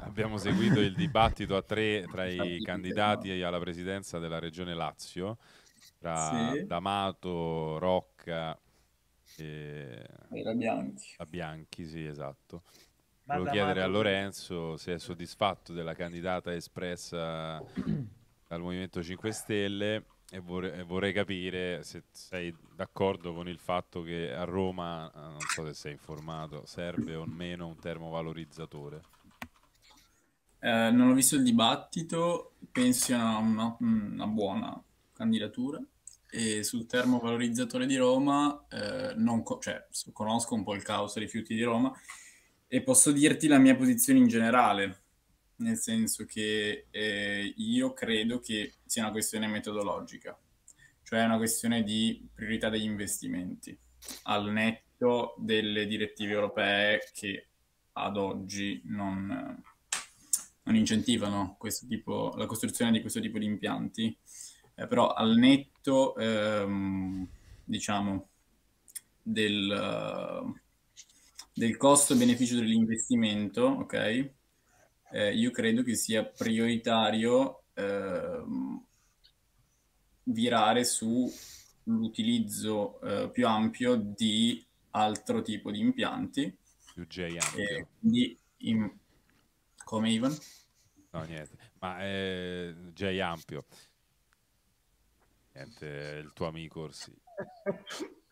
abbiamo seguito il dibattito a tre tra i Stabilite, candidati alla presidenza della regione Lazio, tra Sì. D'Amato, Rocca e Era Bianchi. a Bianchi, sì, esatto. Ma Volevo chiedere a Lorenzo se è soddisfatto della candidata espressa dal Movimento 5 Stelle e vorrei, vorrei capire se sei d'accordo con il fatto che a Roma, eh, non so se sei informato, serve o meno un termovalorizzatore. Eh, non ho visto il dibattito, penso sia una, una buona candidatura. E sul termovalorizzatore di Roma, eh, co- cioè, conosco un po' il caos rifiuti di Roma e posso dirti la mia posizione in generale, nel senso che eh, io credo che sia una questione metodologica, cioè una questione di priorità degli investimenti, al netto delle direttive europee che ad oggi non non incentivano tipo, la costruzione di questo tipo di impianti, eh, però al netto, ehm, diciamo, del, del costo e beneficio dell'investimento, ok? Eh, io credo che sia prioritario ehm, virare sull'utilizzo eh, più ampio di altro tipo di impianti. Più J ampio. Quindi in- come Ivan? No, niente. Ma eh, J ampio. Niente, il tuo amico Orsi.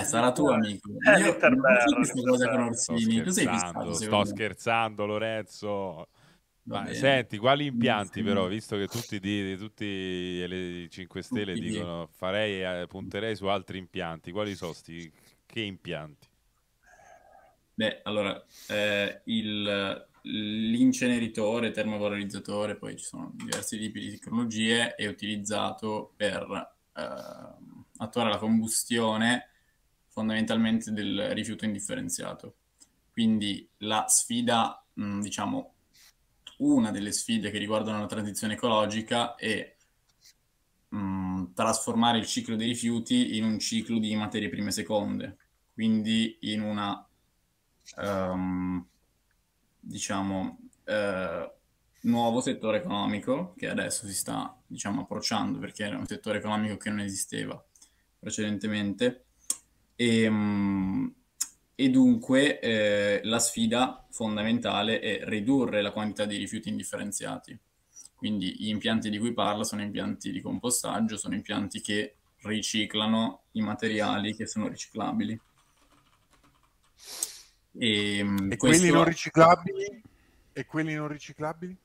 Eh, sarà tuo amico. Eh, Io non Little cosa con Sto Orsini. Sei scherzando, sto scherzando Lorenzo. Ma senti, quali impianti però, visto che tutti, di, tutti le 5 Stelle Tutti. dicono farei, eh, punterei su altri impianti, quali sono sti, che impianti? Beh, allora, eh, il- l'inceneritore, termovalorizzatore, poi ci sono diversi tipi di tecnologie, è utilizzato per ehm, attuare la combustione fondamentalmente del rifiuto indifferenziato. Quindi la sfida, diciamo, una delle sfide che riguardano la transizione ecologica è trasformare il ciclo dei rifiuti in un ciclo di materie prime seconde, quindi in una, ehm, diciamo, eh, nuovo settore economico che adesso si sta, diciamo, approcciando perché era un settore economico che non esisteva precedentemente. E, mm, e dunque eh, la sfida fondamentale è ridurre la quantità di rifiuti indifferenziati. Quindi gli impianti di cui parlo sono impianti di compostaggio, sono impianti che riciclano i materiali che sono riciclabili. E, mm, e quelli non riciclabili? E quelli non riciclabili?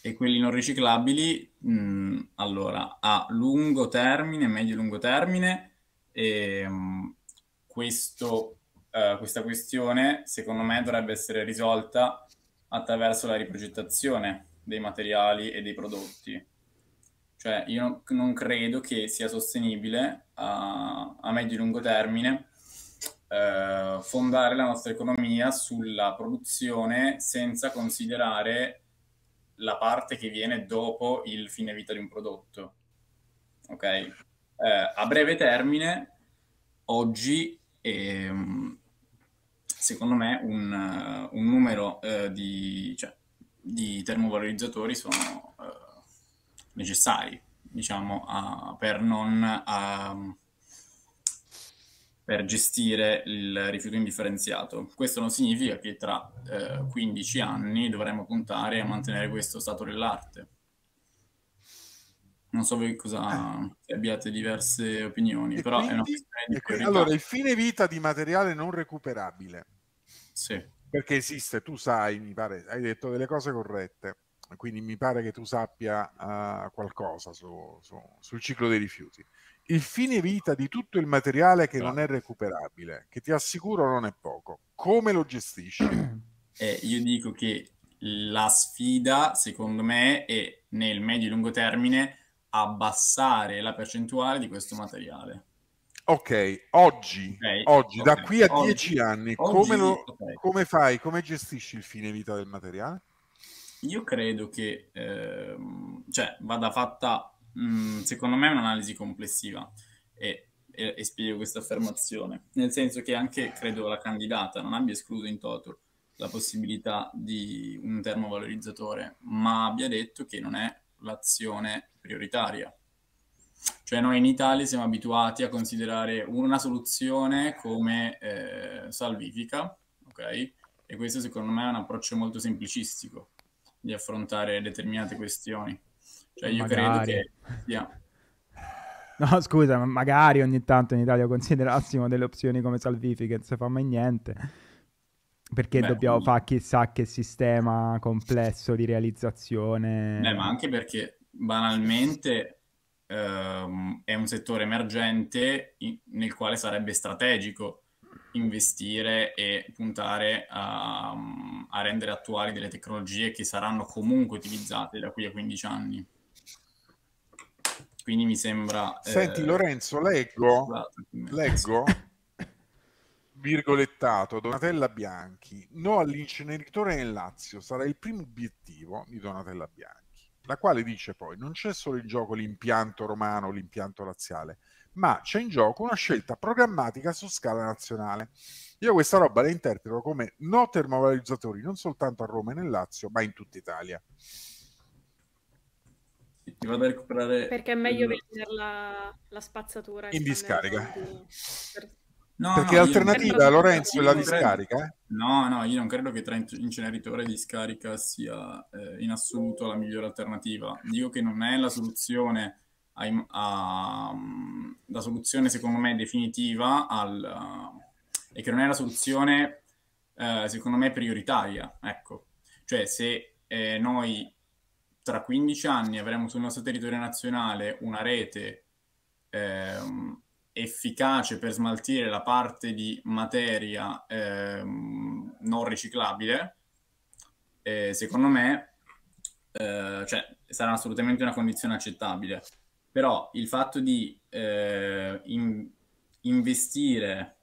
E quelli non riciclabili, mh, mm, allora, a lungo termine, medio-lungo termine, e, ehm, mh, questo, uh, questa questione, secondo me, dovrebbe essere risolta attraverso la riprogettazione dei materiali e dei prodotti. Cioè, io non, non credo che sia sostenibile a, a medio-lungo termine eh, fondare la nostra economia sulla produzione senza considerare la parte che viene dopo il fine vita di un prodotto. Ok? Eh, a breve termine, oggi, ehm, secondo me, un, un numero eh, di, cioè, di, termovalorizzatori sono eh, necessari, diciamo, a, per non... A, per gestire il rifiuto indifferenziato. Questo non significa che tra eh, 15 anni dovremmo puntare a mantenere questo stato dell'arte. Non so voi cosa eh. abbiate diverse opinioni, e però quindi, è una questione di priorità. Allora, il fine vita di materiale non recuperabile. Sì. Perché esiste, tu sai, mi pare, hai detto delle cose corrette, quindi mi pare che tu sappia uh, qualcosa su, su, sul ciclo dei rifiuti il fine vita di tutto il materiale che no. non è recuperabile, che ti assicuro non è poco. Come lo gestisci? Eh, io dico che la sfida, secondo me, è nel medio e lungo termine abbassare la percentuale di questo materiale. Ok, oggi, okay, oggi okay. da qui a oggi, dieci anni, oggi, come, lo, okay. come fai, come gestisci il fine vita del materiale? Io credo che ehm, cioè, vada fatta Mm, secondo me un'analisi complessiva e, e, e, spiego questa affermazione, nel senso che anche credo la candidata non abbia escluso in toto la possibilità di un termovalorizzatore, ma abbia detto che non è l'azione prioritaria. Cioè noi in Italia siamo abituati a considerare una soluzione come eh, salvifica, ok? E questo secondo me è un approccio molto semplicistico di affrontare determinate questioni. Cioè io magari. credo che... Yeah. No, scusa, ma magari ogni tanto in Italia considerassimo delle opzioni come salvifiche, non si fa mai niente. Perché Beh, dobbiamo fare chissà che sistema complesso di realizzazione. Beh, ma anche perché banalmente ehm, è un settore emergente in, nel quale sarebbe strategico investire e puntare a, a rendere attuali delle tecnologie che saranno comunque utilizzate da qui a 15 anni. Quindi mi sembra... Senti eh, Lorenzo, leggo, leggo, virgolettato, Donatella Bianchi, no all'inceneritore nel Lazio sarà il primo obiettivo di Donatella Bianchi, la quale dice poi non c'è solo in gioco l'impianto romano, l'impianto laziale, ma c'è in gioco una scelta programmatica su scala nazionale. Io questa roba la interpreto come no termovalorizzatori non soltanto a Roma e nel Lazio, ma in tutta Italia ti vado a recuperare. Perché è meglio il... vedere la, la spazzatura in discarica. Per... No, Perché no, l'alternativa, Lorenzo, è la discarica? Eh? No, no, io non credo che tra inceneritore e discarica sia eh, in assoluto la migliore alternativa. Dico che non è la soluzione, a, a, la soluzione secondo me definitiva al, uh, e che non è la soluzione uh, secondo me prioritaria. Ecco, cioè se eh, noi tra 15 anni avremo sul nostro territorio nazionale una rete ehm, efficace per smaltire la parte di materia ehm, non riciclabile, eh, secondo me eh, cioè, sarà assolutamente una condizione accettabile. Però il fatto di eh, in, investire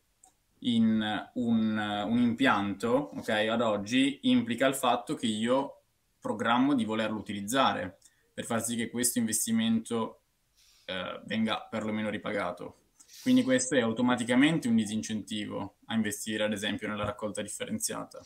in un, un impianto, ok, ad oggi implica il fatto che io programmo di volerlo utilizzare per far sì che questo investimento eh, venga perlomeno ripagato. Quindi questo è automaticamente un disincentivo a investire, ad esempio, nella raccolta differenziata.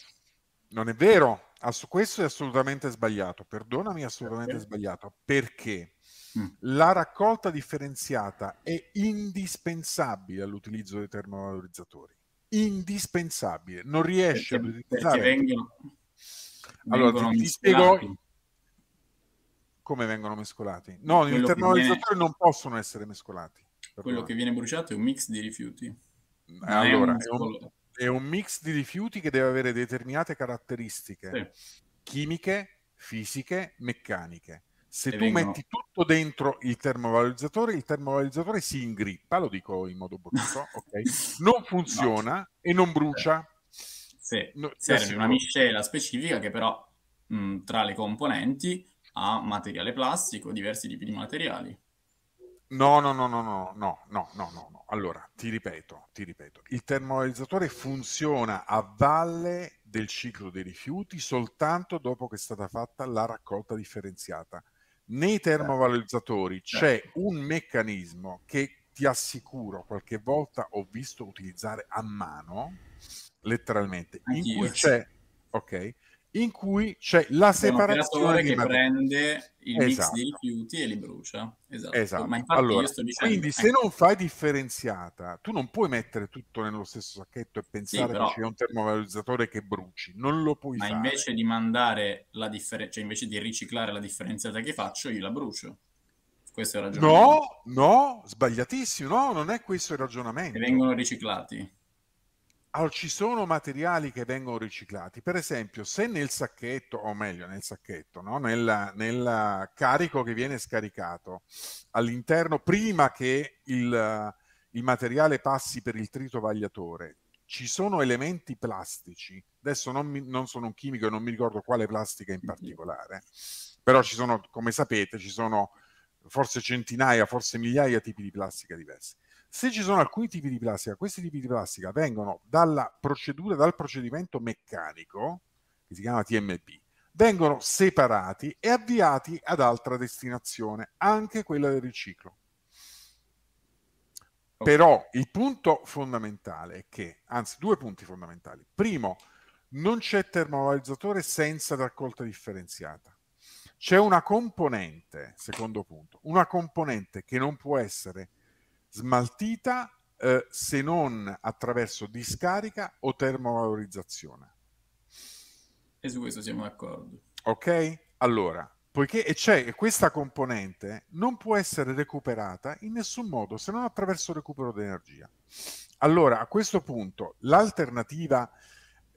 Non è vero, Ass- questo è assolutamente sbagliato. Perdonami, assolutamente Perché? sbagliato. Perché Mm. la raccolta differenziata è indispensabile all'utilizzo dei termovalorizzatori. Indispensabile. Non riesci Perché, ad utilizzare... vengono, Allora, vengono ti, ti spiego come vengono mescolati. No, i Quello che termovalorizzatori viene- non possono essere mescolati. Quello che viene bruciato è un mix di rifiuti. Allora, un è un, è un mix di rifiuti che deve avere determinate caratteristiche sì. chimiche, fisiche, meccaniche. Se E tu vengono- metti tutto dentro il termovalorizzatore, il termovalorizzatore si ingrippa, lo dico in modo brutto, ok? Non funziona e non brucia. Sì, No, serve una miscela specifica che però mh, tra le componenti ha materiale plastico, diversi tipi di materiali. No, no, no, no, no, no, no, no, no, no. Allora, ti ripeto, ti ripeto, il termovalorizzatore funziona a valle del ciclo dei rifiuti soltanto dopo che è stata fatta la raccolta differenziata. Nei termovalorizzatori c'è un meccanismo che ti assicuro qualche volta ho visto utilizzare a mano, letteralmente, in cui c'è, ok, in cui c'è la separazione che prende il mix Esatto. di rifiuti e li brucia. Esatto. Esatto. Ma infatti Allora, io sto dicendo... quindi se non fai differenziata, tu non puoi mettere tutto nello stesso sacchetto e pensare però- che c'è un termovalorizzatore che bruci, non lo puoi Ma fare. invece di mandare la differenza, cioè invece di riciclare la differenziata che faccio, io la brucio. Questo è il ragionamento. No, no, sbagliatissimo, no, non è questo il ragionamento. E vengono riciclati. Allora, ci sono materiali che vengono riciclati. Per esempio, se nel sacchetto, o meglio, nel sacchetto, no? nel, carico che viene scaricato all'interno, prima che il, il materiale passi per il tritovagliatore, ci sono elementi plastici. Adesso non, mi- non sono un chimico e non mi ricordo quale plastica in particolare, però ci sono, come sapete, ci sono forse centinaia, forse migliaia di tipi di plastica diversi. Se ci sono alcuni tipi di plastica, questi tipi di plastica vengono dalla procedura, dal procedimento meccanico, che si chiama TMP, vengono separati e avviati ad altra destinazione, anche quella del riciclo. Però il punto fondamentale è che, anzi due punti fondamentali. Primo, non c'è termovalorizzatore senza raccolta differenziata. C'è una componente, secondo punto, una componente che non può essere smaltita eh, se non attraverso discarica o termovalorizzazione. E su questo siamo d'accordo. Ok? Allora, poiché e c'è questa componente non può essere recuperata in nessun modo se non attraverso recupero di energia. Allora, a questo punto, l'alternativa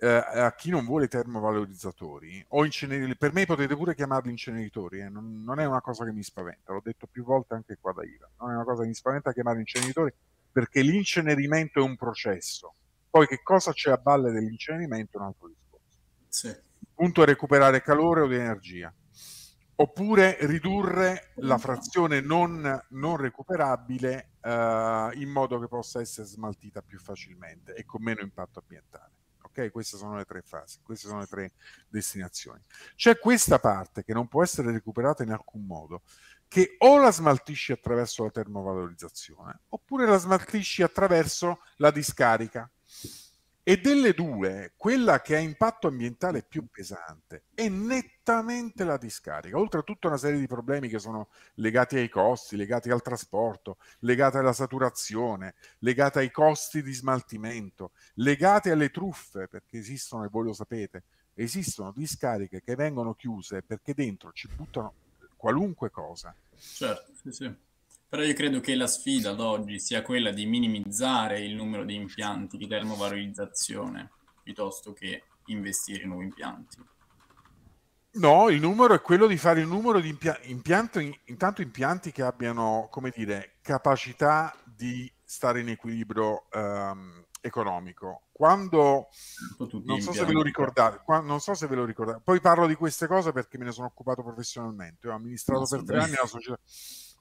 eh, a chi non vuole termovalorizzatori o inceneritori, per me potete pure chiamarli inceneritori, eh, non, non è una cosa che mi spaventa, l'ho detto più volte anche qua da IVA, non è una cosa che mi spaventa chiamarli inceneritori perché l'incenerimento è un processo. Poi che cosa c'è a valle dell'incenerimento è un altro discorso. Sì. Il punto è recuperare calore o di energia oppure ridurre la frazione non, non recuperabile eh, in modo che possa essere smaltita più facilmente e con meno impatto ambientale. Ok, queste sono le tre fasi, queste sono le tre destinazioni. C'è questa parte che non può essere recuperata in alcun modo, che o la smaltisci attraverso la termovalorizzazione oppure la smaltisci attraverso la discarica. E delle due, quella che ha impatto ambientale più pesante è nettamente la discarica, oltre a tutta una serie di problemi che sono legati ai costi, legati al trasporto, legati alla saturazione, legati ai costi di smaltimento, legati alle truffe, perché esistono, e voi lo sapete, esistono discariche che vengono chiuse perché dentro ci buttano qualunque cosa. Certo, sì, sì. Però io credo che la sfida ad oggi sia quella di minimizzare il numero di impianti di termovalorizzazione piuttosto che investire in nuovi impianti. No, il numero è quello di fare il numero di impia- impianti, intanto impianti che abbiano, come dire, capacità di stare in equilibrio ehm, economico. Quando non so se ve lo ricordate, qua- non so se ve lo ricordate, poi parlo di queste cose perché me ne sono occupato professionalmente. Ho amministrato per tre anni una società,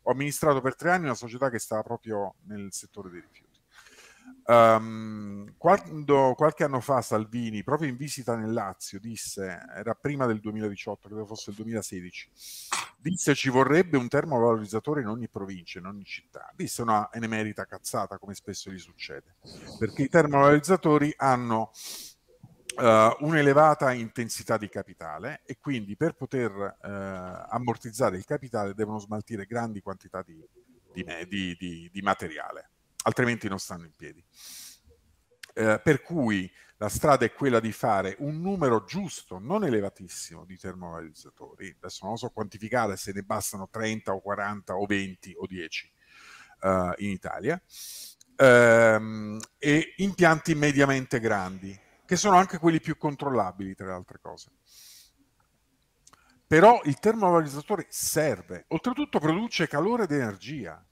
ho amministrato per tre anni una società che stava proprio nel settore dei rifiuti. Ehm, quando qualche anno fa Salvini, proprio in visita nel Lazio, disse, era prima del 2018, credo fosse il 2016, disse ci vorrebbe un termovalorizzatore in ogni provincia, in ogni città. Disse una enemerita cazzata, come spesso gli succede, perché i termovalorizzatori hanno uh, un'elevata intensità di capitale e quindi per poter uh, ammortizzare il capitale devono smaltire grandi quantità di, di, di, di, materiale, altrimenti non stanno in piedi. Uh, per cui la strada è quella di fare un numero giusto, non elevatissimo, di termovalorizzatori. Adesso non so quantificare se ne bastano 30 o 40 o 20 o 10 uh, in Italia, um, e impianti mediamente grandi, che sono anche quelli più controllabili, tra le altre cose. Però il termovalorizzatore serve, oltretutto produce calore ed energia,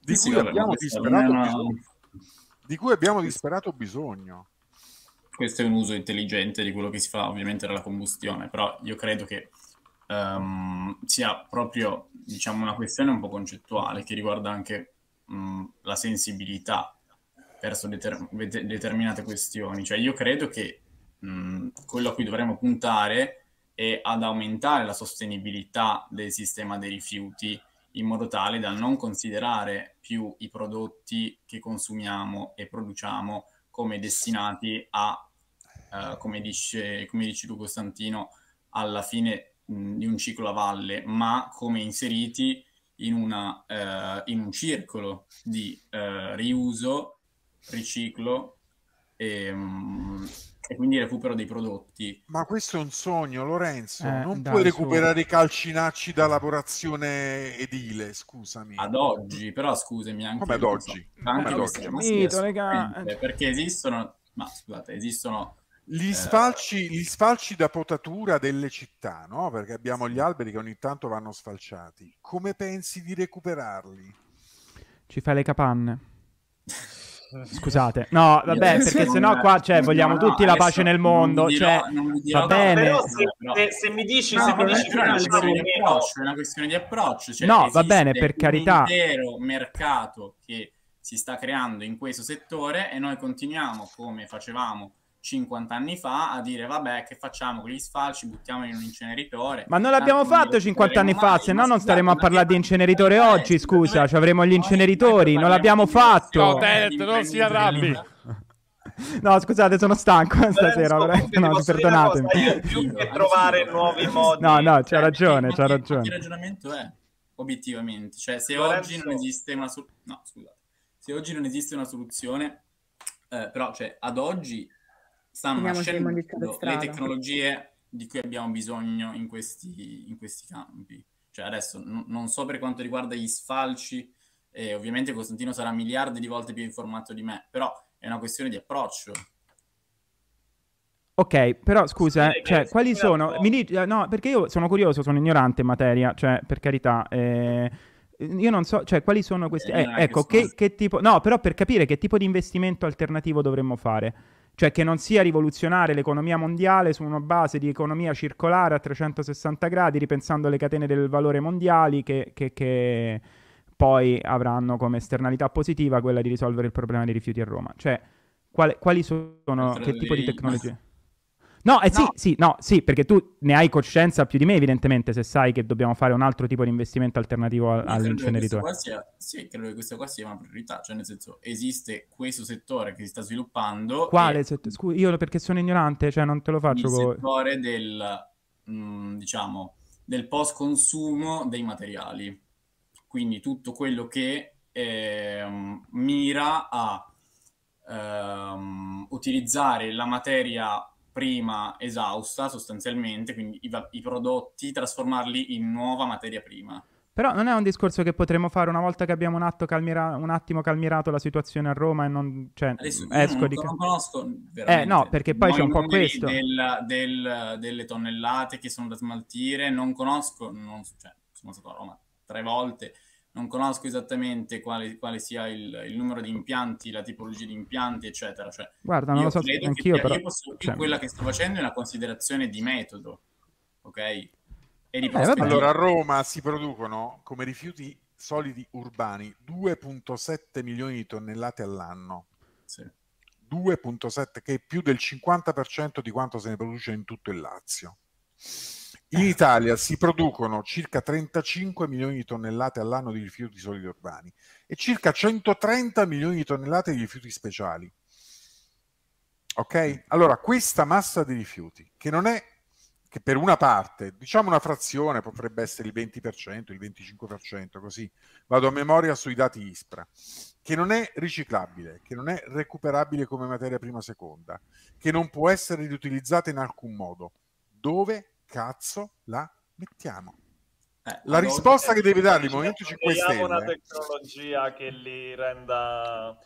di, sì, cui, sì, abbiamo una... di cui abbiamo disperato bisogno questo è un uso intelligente di quello che si fa ovviamente dalla combustione, però io credo che um, sia proprio diciamo, una questione un po' concettuale che riguarda anche um, la sensibilità verso deter- determinate questioni. Cioè io credo che um, quello a cui dovremmo puntare è ad aumentare la sostenibilità del sistema dei rifiuti in modo tale da non considerare più i prodotti che consumiamo e produciamo come destinati a, uh, come, dice, come dici tu Costantino, alla fine mh, di un ciclo a valle, ma come inseriti in, una, uh, in un circolo di uh, riuso, riciclo e, um, e, quindi recupero dei prodotti. Ma questo è un sogno, Lorenzo. Eh, non puoi recuperare i calcinacci da lavorazione edile, scusami. Ad oggi, però scusami anche Come ad oggi? So, anche ad oggi. Mito, perché esistono, ma scusate, esistono gli eh. sfalci, gli sfalci, da potatura delle città, no? Perché abbiamo gli alberi che ogni tanto vanno sfalciati. Come pensi di recuperarli? Ci fai le capanne. Scusate, no, vabbè, perché sennò qua cioè, vogliamo no, tutti la pace nel mondo. Dirò, cioè, va bene. Però se, se, se, mi dici, no, se mi dici è una questione di approccio, è una questione di approccio. Cioè, no, va bene, per carità. Un intero mercato che si sta creando in questo settore e noi continuiamo come facevamo 50 anni fa a dire vabbè che facciamo con gli sfalci, buttiamoli in un inceneritore. Ma non l'abbiamo fatto 50 anni fa, se no non staremo a parlare di inceneritore oggi, scusa, ci avremo gli inceneritori, non l'abbiamo fatto. No, Tenet, non si arrabbi. No, scusate, sono stanco stasera, veramente, no, perdonatemi. Più che trovare nuovi modi. No, no, c'ha ragione, c'ha ragione. Il ragionamento è, obiettivamente, cioè se oggi non esiste una soluzione... No, scusate. Se oggi non esiste una soluzione, eh, però, cioè, ad oggi stanno nascendo le tecnologie di cui abbiamo bisogno in questi, in questi campi. Cioè adesso n- non so per quanto riguarda gli sfalci, e ovviamente Costantino sarà miliardi di volte più informato di me, però è una questione di approccio. Ok, però scusa, sì, cioè, quali sono? Mi dici, eh, no, perché io sono curioso, sono ignorante in materia, cioè, per carità, eh, io non so, cioè, quali sono questi... Eh, ecco, che, che tipo... No, però per capire che tipo di investimento alternativo dovremmo fare cioè che non sia rivoluzionare l'economia mondiale su una base di economia circolare a 360 gradi, ripensando le catene del valore mondiali che, che, che poi avranno come esternalità positiva quella di risolvere il problema dei rifiuti a Roma. Cioè, quali, quali sono, che tipo di tecnologie? No, eh, no. Sì, sì, no, sì, perché tu ne hai coscienza più di me, evidentemente, se sai che dobbiamo fare un altro tipo di investimento alternativo a, all'inceneritore. Sia, sì, credo che questa qua sia una priorità, cioè nel senso esiste questo settore che si sta sviluppando. Quale? E... Scusa, io perché sono ignorante, cioè non te lo faccio. Il co- settore del, mh, mm, diciamo, del post-consumo dei materiali. Quindi tutto quello che eh, mira a ehm, utilizzare la materia prima esausta sostanzialmente, quindi i, i, prodotti, trasformarli in nuova materia prima. Però non è un discorso che potremmo fare una volta che abbiamo un, calmira- un attimo calmirato la situazione a Roma e non... Cioè, Adesso, esco non, di... non conosco veramente. Eh no, perché poi c'è un po' questo. Del, del, delle tonnellate che sono da smaltire, non conosco, non, cioè, sono stato a Roma tre volte, non conosco esattamente quale, quale sia il, il, numero di impianti, la tipologia di impianti, eccetera. Cioè, Guarda, non lo so anch'io, però... Io posso, cioè... quella che sto facendo è una considerazione di metodo, ok? E di eh, allora, a Roma si producono come rifiuti solidi urbani 2.7 milioni di tonnellate all'anno. Sì. 2.7, che è più del 50% di quanto se ne produce in tutto il Lazio. In Italia si producono circa 35 milioni di tonnellate all'anno di rifiuti solidi urbani e circa 130 milioni di tonnellate di rifiuti speciali. Ok? Allora, questa massa di rifiuti, che non è che per una parte, diciamo una frazione, potrebbe essere il 20%, il 25%, così vado a memoria sui dati ISPRA, che non è riciclabile, che non è recuperabile come materia prima seconda, che non può essere riutilizzata in alcun modo. Dove cazzo la mettiamo? Eh, la risposta che deve dare il Movimento 5 Stelle una tecnologia che li renda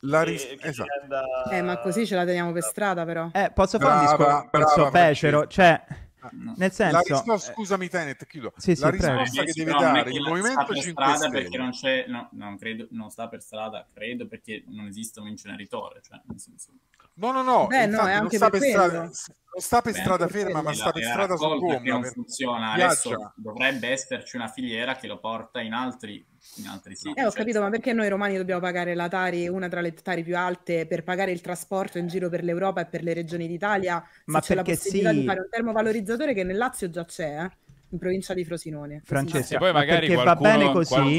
la ris- esatto. renda... eh, ma così ce la teniamo per strada però eh, posso fare un discorso becero cioè No. Nel senso, la risposta, eh, scusami Tenet, chiudo. Sì, sì, la risposta che deve dare il Movimento 5 Stelle perché non c'è, no, non, credo, non sta per strada, credo perché non esiste un inceneritore, cioè, nel senso... No, no, no, Beh, no, è anche sta per, strada, non sta per Beh, strada ferma, ma sta per strada su gomma. non funziona, adesso dovrebbe esserci una filiera che lo porta in altri, in altri siti. Eh, ho cioè, capito, ma perché noi romani dobbiamo pagare la Tari, una tra le Tari più alte, per pagare il trasporto in giro per l'Europa e per le regioni d'Italia? Ma c'è la possibilità sì. di fare un termovalorizzatore che nel Lazio già c'è, eh? In provincia di Frosinone. Francesca, poi magari perché qualcuno, va bene così.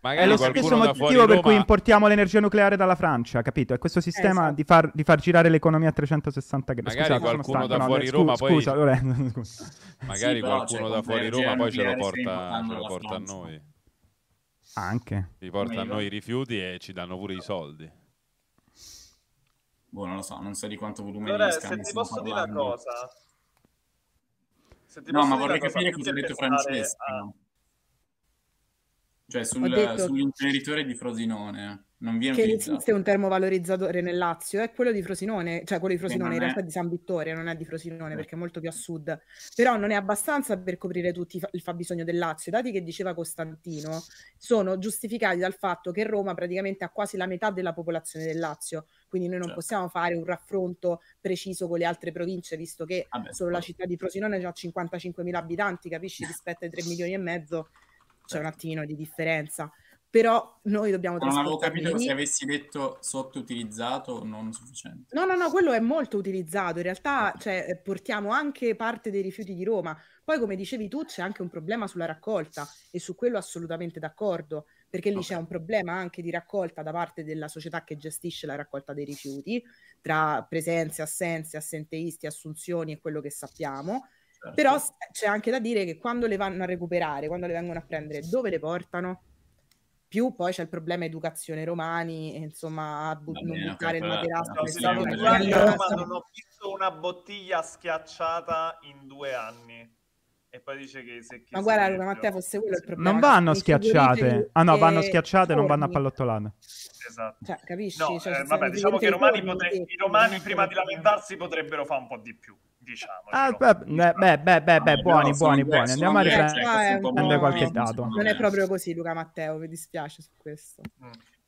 È lo stesso motivo per cui importiamo l'energia nucleare dalla Francia, capito? È questo sistema esatto. di, far, di, far, girare l'economia a 360 gradi. Magari Scusate, qualcuno da no, fuori scu- Roma poi... Scusa, Lorenzo, Magari sì, qualcuno però, da fuori Roma poi ce lo porta, ce lo porta a noi. Anche. Ci porta a noi i rifiuti e ci danno pure i soldi. Boh, non lo so, non so di quanto volume Allora, di se scambi ti posso dire una cosa... Se ti No, ma vorrei capire cosa ha detto Francesca. a- Cioè, sul, detto- sull'inceneritore di Frosinone non viene Che utilizzato. esiste un termovalorizzatore nel Lazio, è quello di Frosinone, cioè quello di Frosinone, non in realtà è di San Vittorio, non è di Frosinone perché è molto più a sud, però non è abbastanza per coprire tutti il fabbisogno del Lazio. I dati che diceva Costantino sono giustificati dal fatto che Roma praticamente ha quasi la metà della popolazione del Lazio, quindi noi non Certo. possiamo fare un raffronto preciso con le altre province, visto che Vabbè, solo la poi- città di Frosinone ha 55.000 abitanti, capisci, rispetto ai 3 milioni e mezzo c'è un attimino di differenza. Però noi dobbiamo Non avevo capito se avessi detto sottoutilizzato o non sufficiente. No, no, no, quello è molto utilizzato. In realtà, cioè, eh, portiamo anche parte dei rifiuti di Roma. Poi, come dicevi tu, c'è anche un problema sulla raccolta e su quello assolutamente d'accordo, perché lì Ok. c'è un problema anche di raccolta da parte della società che gestisce la raccolta dei rifiuti, tra presenze, assenze, assenteisti, assunzioni e quello che sappiamo. Certo. Però c'è anche da dire che quando le vanno a recuperare, quando le vengono a prendere, dove le portano? Più poi c'è il problema educazione romani, insomma, a bu- non buttare il materasso che Sì, non ho visto una bottiglia schiacciata in due anni. E poi dice che se... che Ma guarda, Luca, ma più. te fosse quello il problema. Non vanno schiacciate. Ah no, vanno schiacciate e non vanno a forni. pallottolate. Esatto. Cioè, capisci? No, Cioè, eh, vabbè, diciamo che i romani, potre- i romani prima di lamentarsi potrebbero fare un po' di più, diciamo. Ah, beh, beh, beh, beh, beh, beh, Vabbè, buoni, buoni, buoni. Andiamo a riprendere. Po'- qualche dato. Non è proprio così, Luca Matteo, mi dispiace su questo.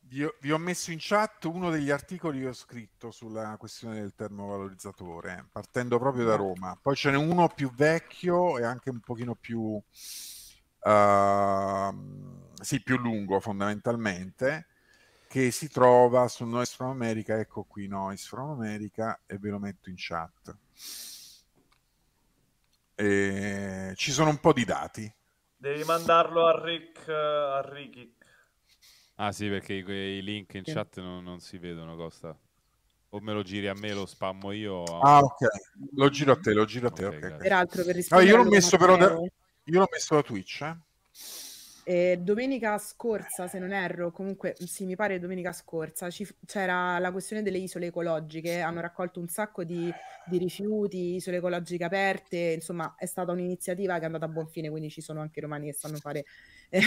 Vi ho, vi ho messo in chat uno degli articoli che ho scritto sulla questione del termovalorizzatore, partendo proprio da Roma. Poi ce n'è uno più vecchio e anche un pochino più, ehm, sì, più lungo fondamentalmente, che si trova su Noise from America. Ecco qui Noise from America e ve lo metto in chat. Ci sono un po' di dati. Devi mandarlo a Rick, a Ricky. Ah sì, perché i- link in chat non, non si vedono, Costa. O me lo giri a me, lo spammo io. o- Ah, ok. Lo giro a te, lo giro a te. Ok, ok, grazie. ok. Peraltro, per Ah, rispondere io a l'ho messo però da, Matteo, io l'ho messo da Twitch, eh. Eh, domenica scorsa, se non erro, comunque sì, mi pare domenica scorsa, ci c'era la questione delle isole ecologiche, hanno raccolto un sacco di, di rifiuti, isole ecologiche aperte, insomma è stata un'iniziativa che è andata a buon fine, quindi ci sono anche romani che sanno fare, eh,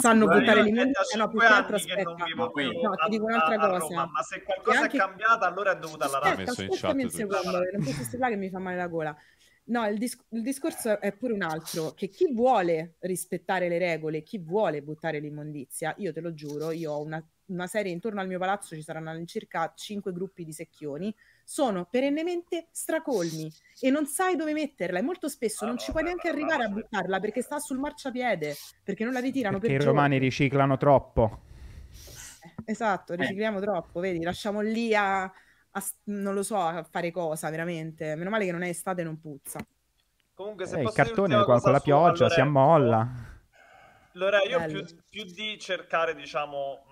sanno buttare l'immondizia, è da no, più che altro che aspetta, vivo Ma poi- più no, ti dico a- un'altra a cosa. Roma, ma se qualcosa anche- è cambiata allora è dovuta alla in aspettami un secondo, non posso stipulare che mi fa male la gola. No, il, dis- il discorso è pure un altro, che chi vuole rispettare le regole, chi vuole buttare l'immondizia, io te lo giuro, io ho una, una serie intorno al mio palazzo, ci saranno all'incirca cinque gruppi di secchioni, sono perennemente stracolmi e non sai dove metterla e molto spesso non no, ci puoi neanche arrivare a buttarla perché sta sul marciapiede, perché non la ritirano Perché i per romani giorni. riciclano troppo. Esatto, ricicliamo troppo, vedi, lasciamo lì a, a non lo so, a fare cosa veramente. Meno male che non è estate e non puzza. Comunque se Eh, il cartone con, con la pioggia si allora, ammolla. Allora, io più, più di cercare, diciamo,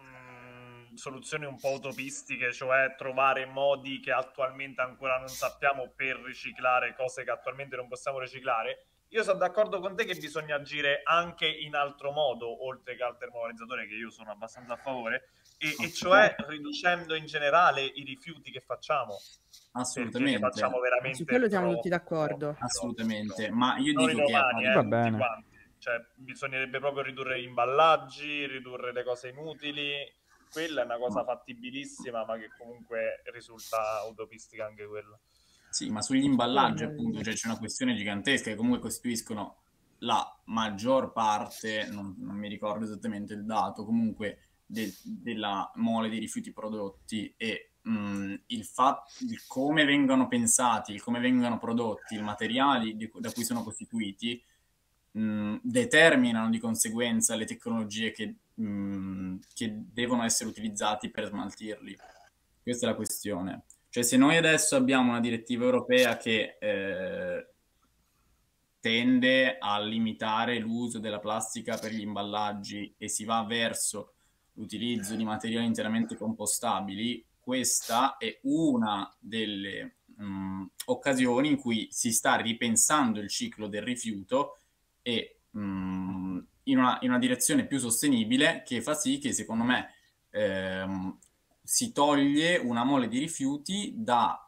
mh, soluzioni un po' utopistiche, cioè trovare modi che attualmente ancora non sappiamo per riciclare cose che attualmente non possiamo riciclare. Io sono d'accordo con te che bisogna agire anche in altro modo, oltre che al termovalorizzatore, che io sono abbastanza a favore, e, e cioè riducendo in generale i rifiuti che facciamo. Assolutamente. Facciamo veramente Su quello siamo tutti d'accordo. Assolutamente, ma io non dico i che... romani, eh, Va tutti bene. quanti. Cioè, bisognerebbe proprio ridurre gli imballaggi, ridurre le cose inutili. Quella è una cosa fattibilissima, ma che comunque risulta utopistica anche quella. Sì, ma sugli imballaggi appunto cioè, c'è una questione gigantesca che comunque costituiscono la maggior parte, non, non mi ricordo esattamente il dato, comunque de- della mole di rifiuti prodotti e mh, il fatto, il come vengono pensati, il come vengono prodotti, i materiali di- da cui sono costituiti, mh, determinano di conseguenza le tecnologie che, mh, che devono essere utilizzati per smaltirli. Questa è la questione. Cioè, se noi adesso abbiamo una direttiva europea che eh, tende a limitare l'uso della plastica per gli imballaggi e si va verso l'utilizzo di materiali interamente compostabili, questa è una delle mh, occasioni in cui si sta ripensando il ciclo del rifiuto e mh, in, una, in una direzione più sostenibile che fa sì che, secondo me, ehm, si toglie una mole di rifiuti da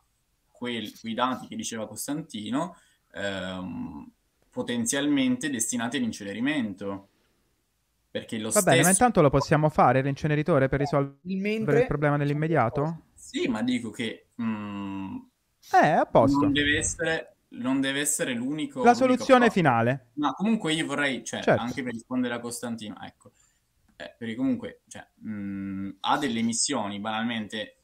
quel- quei dati che diceva Costantino, ehm, potenzialmente destinati all'incenerimento. Perché lo Va bene, ma stesso... intanto lo possiamo fare l'inceneritore per risolvere Il il mentre problema nell'immediato? Sì, ma dico che mm, Eh, a posto. non deve essere, non deve essere l'unico... La l'unico soluzione approccio. finale. Ma comunque io vorrei, cioè, Certo. anche per rispondere a Costantino, ecco, eh, perché comunque cioè, mh, ha delle emissioni banalmente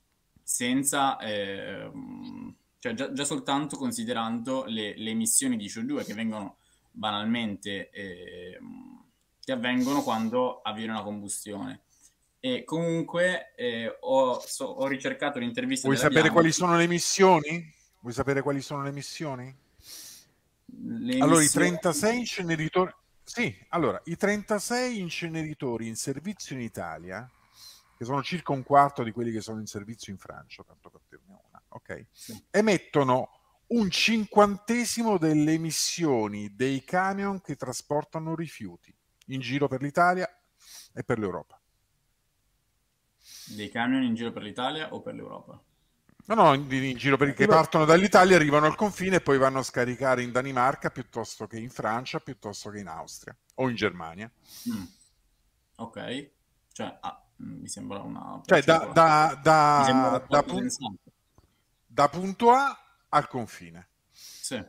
senza, ehm, cioè già, già soltanto considerando le, le emissioni di CO2 che vengono banalmente, ehm, che avvengono quando avviene una combustione. E comunque eh, ho, so- ho ricercato l'intervista Vuoi sapere Bianchi. quali sono le emissioni? Vuoi sapere quali sono le emissioni? Le Allora, i emissioni- 36 inceneritori... Sì, allora, i 36 inceneritori in servizio in Italia, che sono circa un quarto di quelli che sono in servizio in Francia, tanto per dirne una, ok? Sì. Emettono un cinquantesimo delle emissioni dei camion che trasportano rifiuti in giro per l'Italia e per l'Europa. dei camion in giro per l'Italia o per l'Europa? No, no, in, in giro perché partono dall'Italia, arrivano al confine e poi vanno a scaricare in Danimarca piuttosto che in Francia, piuttosto che in Austria o in Germania. Mm. Ok, cioè ah, mm, mi sembra una... Cioè da, da- da- da cosa pun- pensante. da punto A al confine. Sì.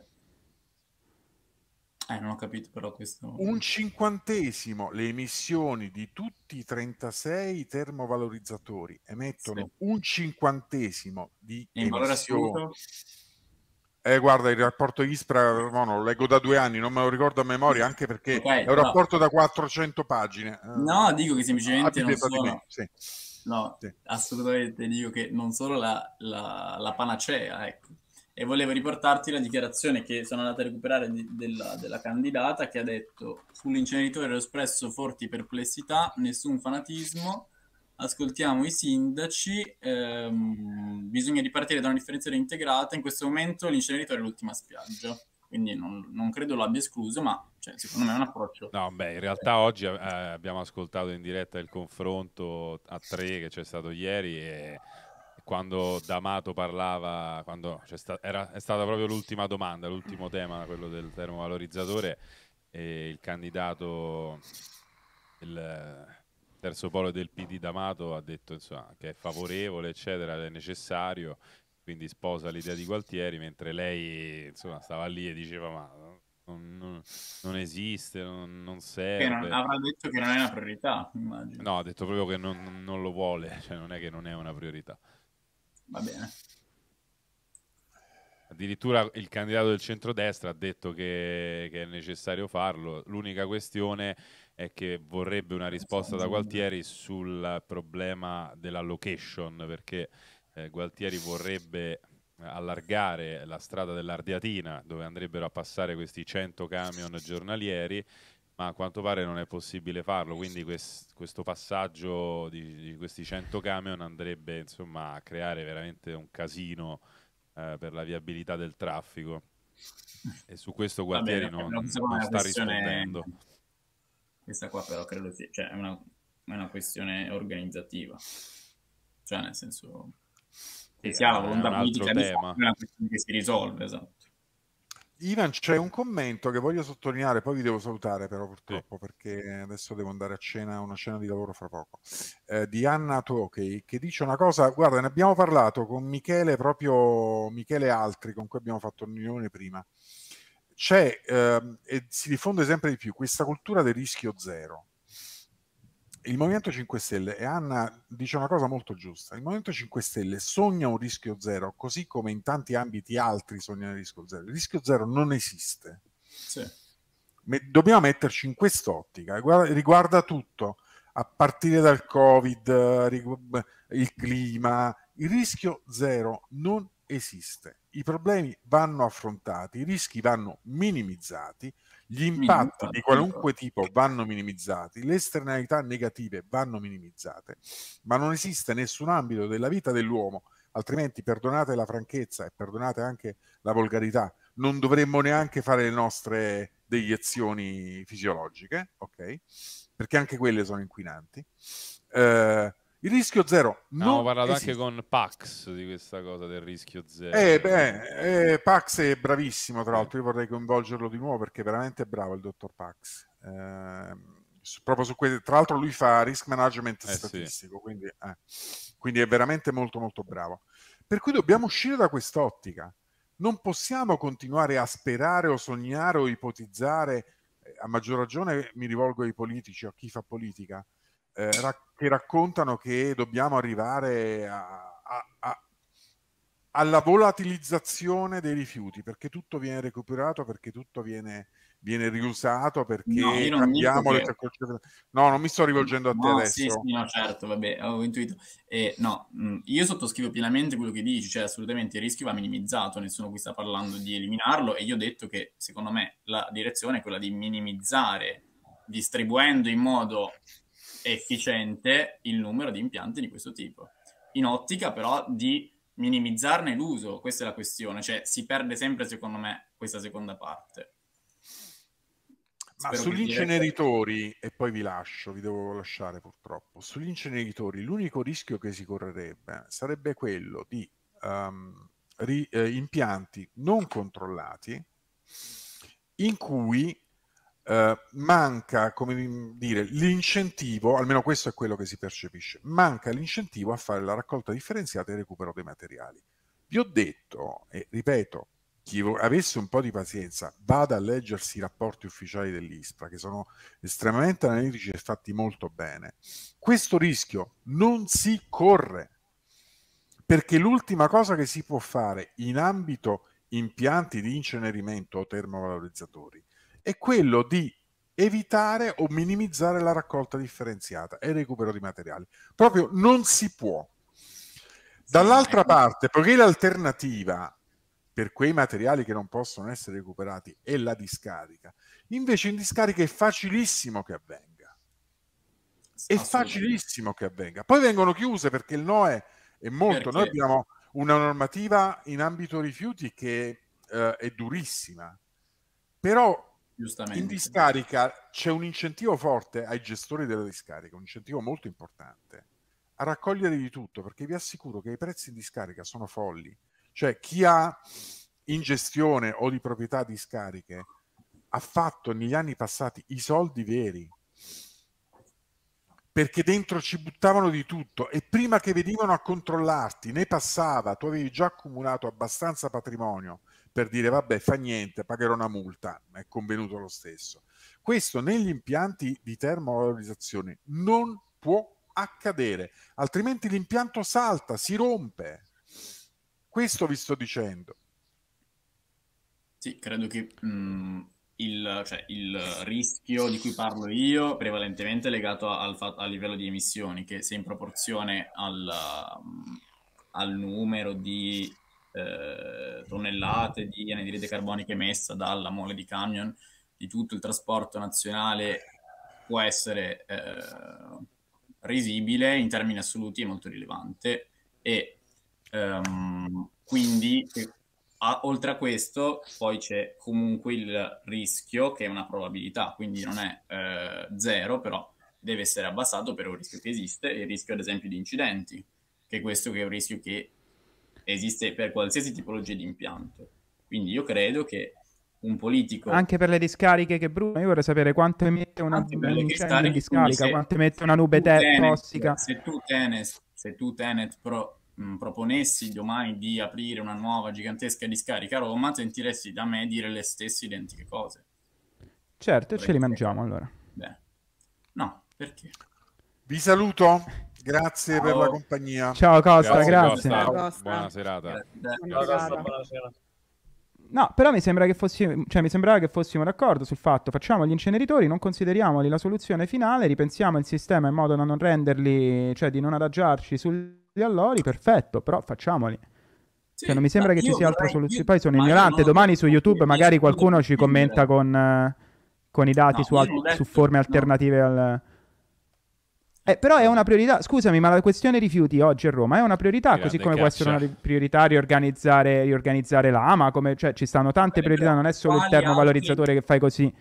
Eh, non ho capito però questo... Un cinquantesimo le emissioni di tutti i 36 termovalorizzatori emettono Sì. un cinquantesimo di in valore emissioni. assoluto? Eh, guarda, il rapporto ISPRA, no, no, lo leggo da due anni, non me lo ricordo a memoria, anche perché Ok, è un però- rapporto da 400 pagine. Eh, No, dico che semplicemente abbi non sono... sì. No, Sì. assolutamente dico che non solo la, la- la panacea, ecco. E volevo riportarti la dichiarazione che sono andato a recuperare di- della, della candidata che ha detto sull'inceneritore ho espresso forti perplessità, nessun fanatismo, ascoltiamo i sindaci, ehm, bisogna ripartire da una differenziazione integrata, in questo momento l'inceneritore è l'ultima spiaggia, quindi non, non credo l'abbia escluso, ma cioè, secondo me è un approccio... No, beh, in realtà oggi eh, abbiamo ascoltato in diretta il confronto a tre che c'è stato ieri e quando D'Amato parlava, quando sta- era, è stata proprio l'ultima domanda, l'ultimo tema, quello del termovalorizzatore, e il candidato, il terzo polo del PD D'Amato ha detto insomma, che è favorevole, eccetera, è necessario, quindi sposa l'idea di Gualtieri, mentre lei insomma, stava lì e diceva ma non, non- non esiste, non, non serve. non, avrà detto che non è una priorità, immagino. No, ha detto proprio che non, non lo vuole, cioè non è che non è una priorità. Va bene. Addirittura il candidato del centrodestra ha detto che, che è necessario farlo. L'unica questione è che vorrebbe una risposta da Gualtieri sul problema della location, perché eh, Gualtieri vorrebbe allargare la strada dell'Ardeatina, dove andrebbero a passare questi 100 camion giornalieri, ma a quanto pare non è possibile farlo, quindi quest- questo passaggio di, di, questi 100 camion andrebbe insomma a creare veramente un casino eh, per la viabilità del traffico e su questo Gualtieri Vabbè, non, non sta questione... rispondendo. Questa qua però credo sia, cioè è una, è una questione organizzativa, cioè nel senso che si ha la volontà politica di fare una questione che si risolve, esatto. Ivan, c'è un commento che voglio sottolineare, poi vi devo salutare però purtroppo sì. perché adesso devo andare a cena, una cena di lavoro fra poco, eh, di Anna Tokey che dice una cosa, guarda ne abbiamo parlato con Michele, proprio Michele Altri con cui abbiamo fatto un'unione prima, c'è eh, e si diffonde sempre di più questa cultura del rischio zero, il Movimento 5 Stelle, e Anna dice una cosa molto giusta, il Movimento 5 Stelle sogna un rischio zero, così come in tanti ambiti altri sognano il rischio zero. Il rischio zero non esiste. Sì. Dobbiamo metterci in quest'ottica, riguarda, riguarda tutto, a partire dal Covid, il clima, il rischio zero non esiste. I problemi vanno affrontati, i rischi vanno minimizzati gli impatti di qualunque tipo vanno minimizzati, le esternalità negative vanno minimizzate, ma non esiste nessun ambito della vita dell'uomo, altrimenti perdonate la franchezza e perdonate anche la volgarità, non dovremmo neanche fare le nostre deiezioni fisiologiche, ok? Perché anche quelle sono inquinanti. Eh, il rischio zero. Non Abbiamo parlato esiste. anche con Pax di questa cosa del rischio zero. Eh, beh, eh, Pax è bravissimo, tra l'altro. Io vorrei coinvolgerlo di nuovo perché è veramente bravo il dottor Pax. Eh, proprio su questo, tra l'altro, lui fa risk management eh, statistico, sì. quindi, eh, quindi è veramente molto, molto bravo. Per cui dobbiamo uscire da quest'ottica. Non possiamo continuare a sperare o sognare o ipotizzare. Eh, a maggior ragione mi rivolgo ai politici, a chi fa politica eh, rac- che raccontano che dobbiamo arrivare a, a, a, alla volatilizzazione dei rifiuti, perché tutto viene recuperato, perché tutto viene, viene riusato, perché no, cambiamo le tecnologie. No, non mi sto rivolgendo a te no, adesso. Sì, sì, no, certo, vabbè, avevo intuito. Eh, no, mh, io sottoscrivo pienamente quello che dici, cioè assolutamente il rischio va minimizzato, nessuno qui sta parlando di eliminarlo e io ho detto che secondo me la direzione è quella di minimizzare distribuendo in modo efficiente il numero di impianti di questo tipo. In ottica però di minimizzarne l'uso, questa è la questione, cioè si perde sempre secondo me questa seconda parte. Ma Spero sugli inceneritori, direte... e poi vi lascio, vi devo lasciare purtroppo, sugli inceneritori l'unico rischio che si correrebbe sarebbe quello di um, ri, eh, impianti non controllati in cui Uh, manca, come dire, l'incentivo, almeno questo è quello che si percepisce, manca l'incentivo a fare la raccolta differenziata e il recupero dei materiali. Vi ho detto, e ripeto, chi avesse un po' di pazienza vada a leggersi i rapporti ufficiali dell'ISPRA, che sono estremamente analitici e fatti molto bene. Questo rischio non si corre, perché l'ultima cosa che si può fare in ambito impianti di incenerimento o termovalorizzatori è quello di evitare o minimizzare la raccolta differenziata e il recupero di materiali. Proprio non si può. Dall'altra parte, poiché l'alternativa per quei materiali che non possono essere recuperati è la discarica, invece in discarica è facilissimo che avvenga. È facilissimo che avvenga. Poi vengono chiuse perché il NOE è molto... Perché? Noi abbiamo una normativa in ambito rifiuti che eh, è durissima, però in discarica c'è un incentivo forte ai gestori della discarica, un incentivo molto importante a raccogliere di tutto, perché vi assicuro che i prezzi in discarica sono folli. Cioè chi ha in gestione o di proprietà discariche ha fatto negli anni passati i soldi veri, perché dentro ci buttavano di tutto e prima che venivano a controllarti ne passava, tu avevi già accumulato abbastanza patrimonio per dire vabbè fa niente, pagherò una multa, è convenuto lo stesso. Questo negli impianti di termovalorizzazione non può accadere, altrimenti l'impianto salta, si rompe. Questo vi sto dicendo. Sì, credo che mh, mm, il, cioè, il, rischio di cui parlo io prevalentemente è legato al, al livello di emissioni, che se in proporzione al, al numero di eh, tonnellate di anidride carbonica emessa dalla mole di camion, di tutto il trasporto nazionale può essere eh, risibile in termini assoluti è molto rilevante e um, quindi a, oltre a questo poi c'è comunque il rischio che è una probabilità, quindi non è eh, zero, però deve essere abbassato per un rischio che esiste, il rischio ad esempio di incidenti, che è questo che è un rischio che esiste per qualsiasi tipologia di impianto. Quindi io credo che un politico... Anche per le discariche che bruciano, io vorrei sapere quanto emette una, in discarica, se, quanto emette una nube te- tossica. Se tu Tenet, se tu Tenet pro, mh, proponessi domani di aprire una nuova gigantesca discarica a Roma, sentiresti da me dire le stesse identiche cose. Certo, ce li mangiamo allora. Beh. No, perché? Vi saluto, grazie Ciao. per la compagnia. Ciao Costa, grazie. grazie. Ciao, Costa. Buona serata. Buona serata. Buona serata. No, però mi, sembra che fossimo, cioè, mi sembrava che fossimo d'accordo sul fatto facciamo gli inceneritori, non consideriamoli la soluzione finale, ripensiamo il sistema in modo da non renderli, cioè di non adagiarci sugli allori, perfetto, però facciamoli. Sì, cioè, non mi sembra che ci sia altra soluzione. Poi sono ignorante, domani su YouTube magari qualcuno ci commenta con, con i dati no, su, al- su, forme no. alternative al eh, però è una priorità, scusami, ma la questione rifiuti oggi a Roma è una priorità, Grande così come caccia. può essere una priorità riorganizzare, riorganizzare l'AMA, come, cioè ci stanno tante priorità, non è solo il termovalorizzatore altri, che fai così.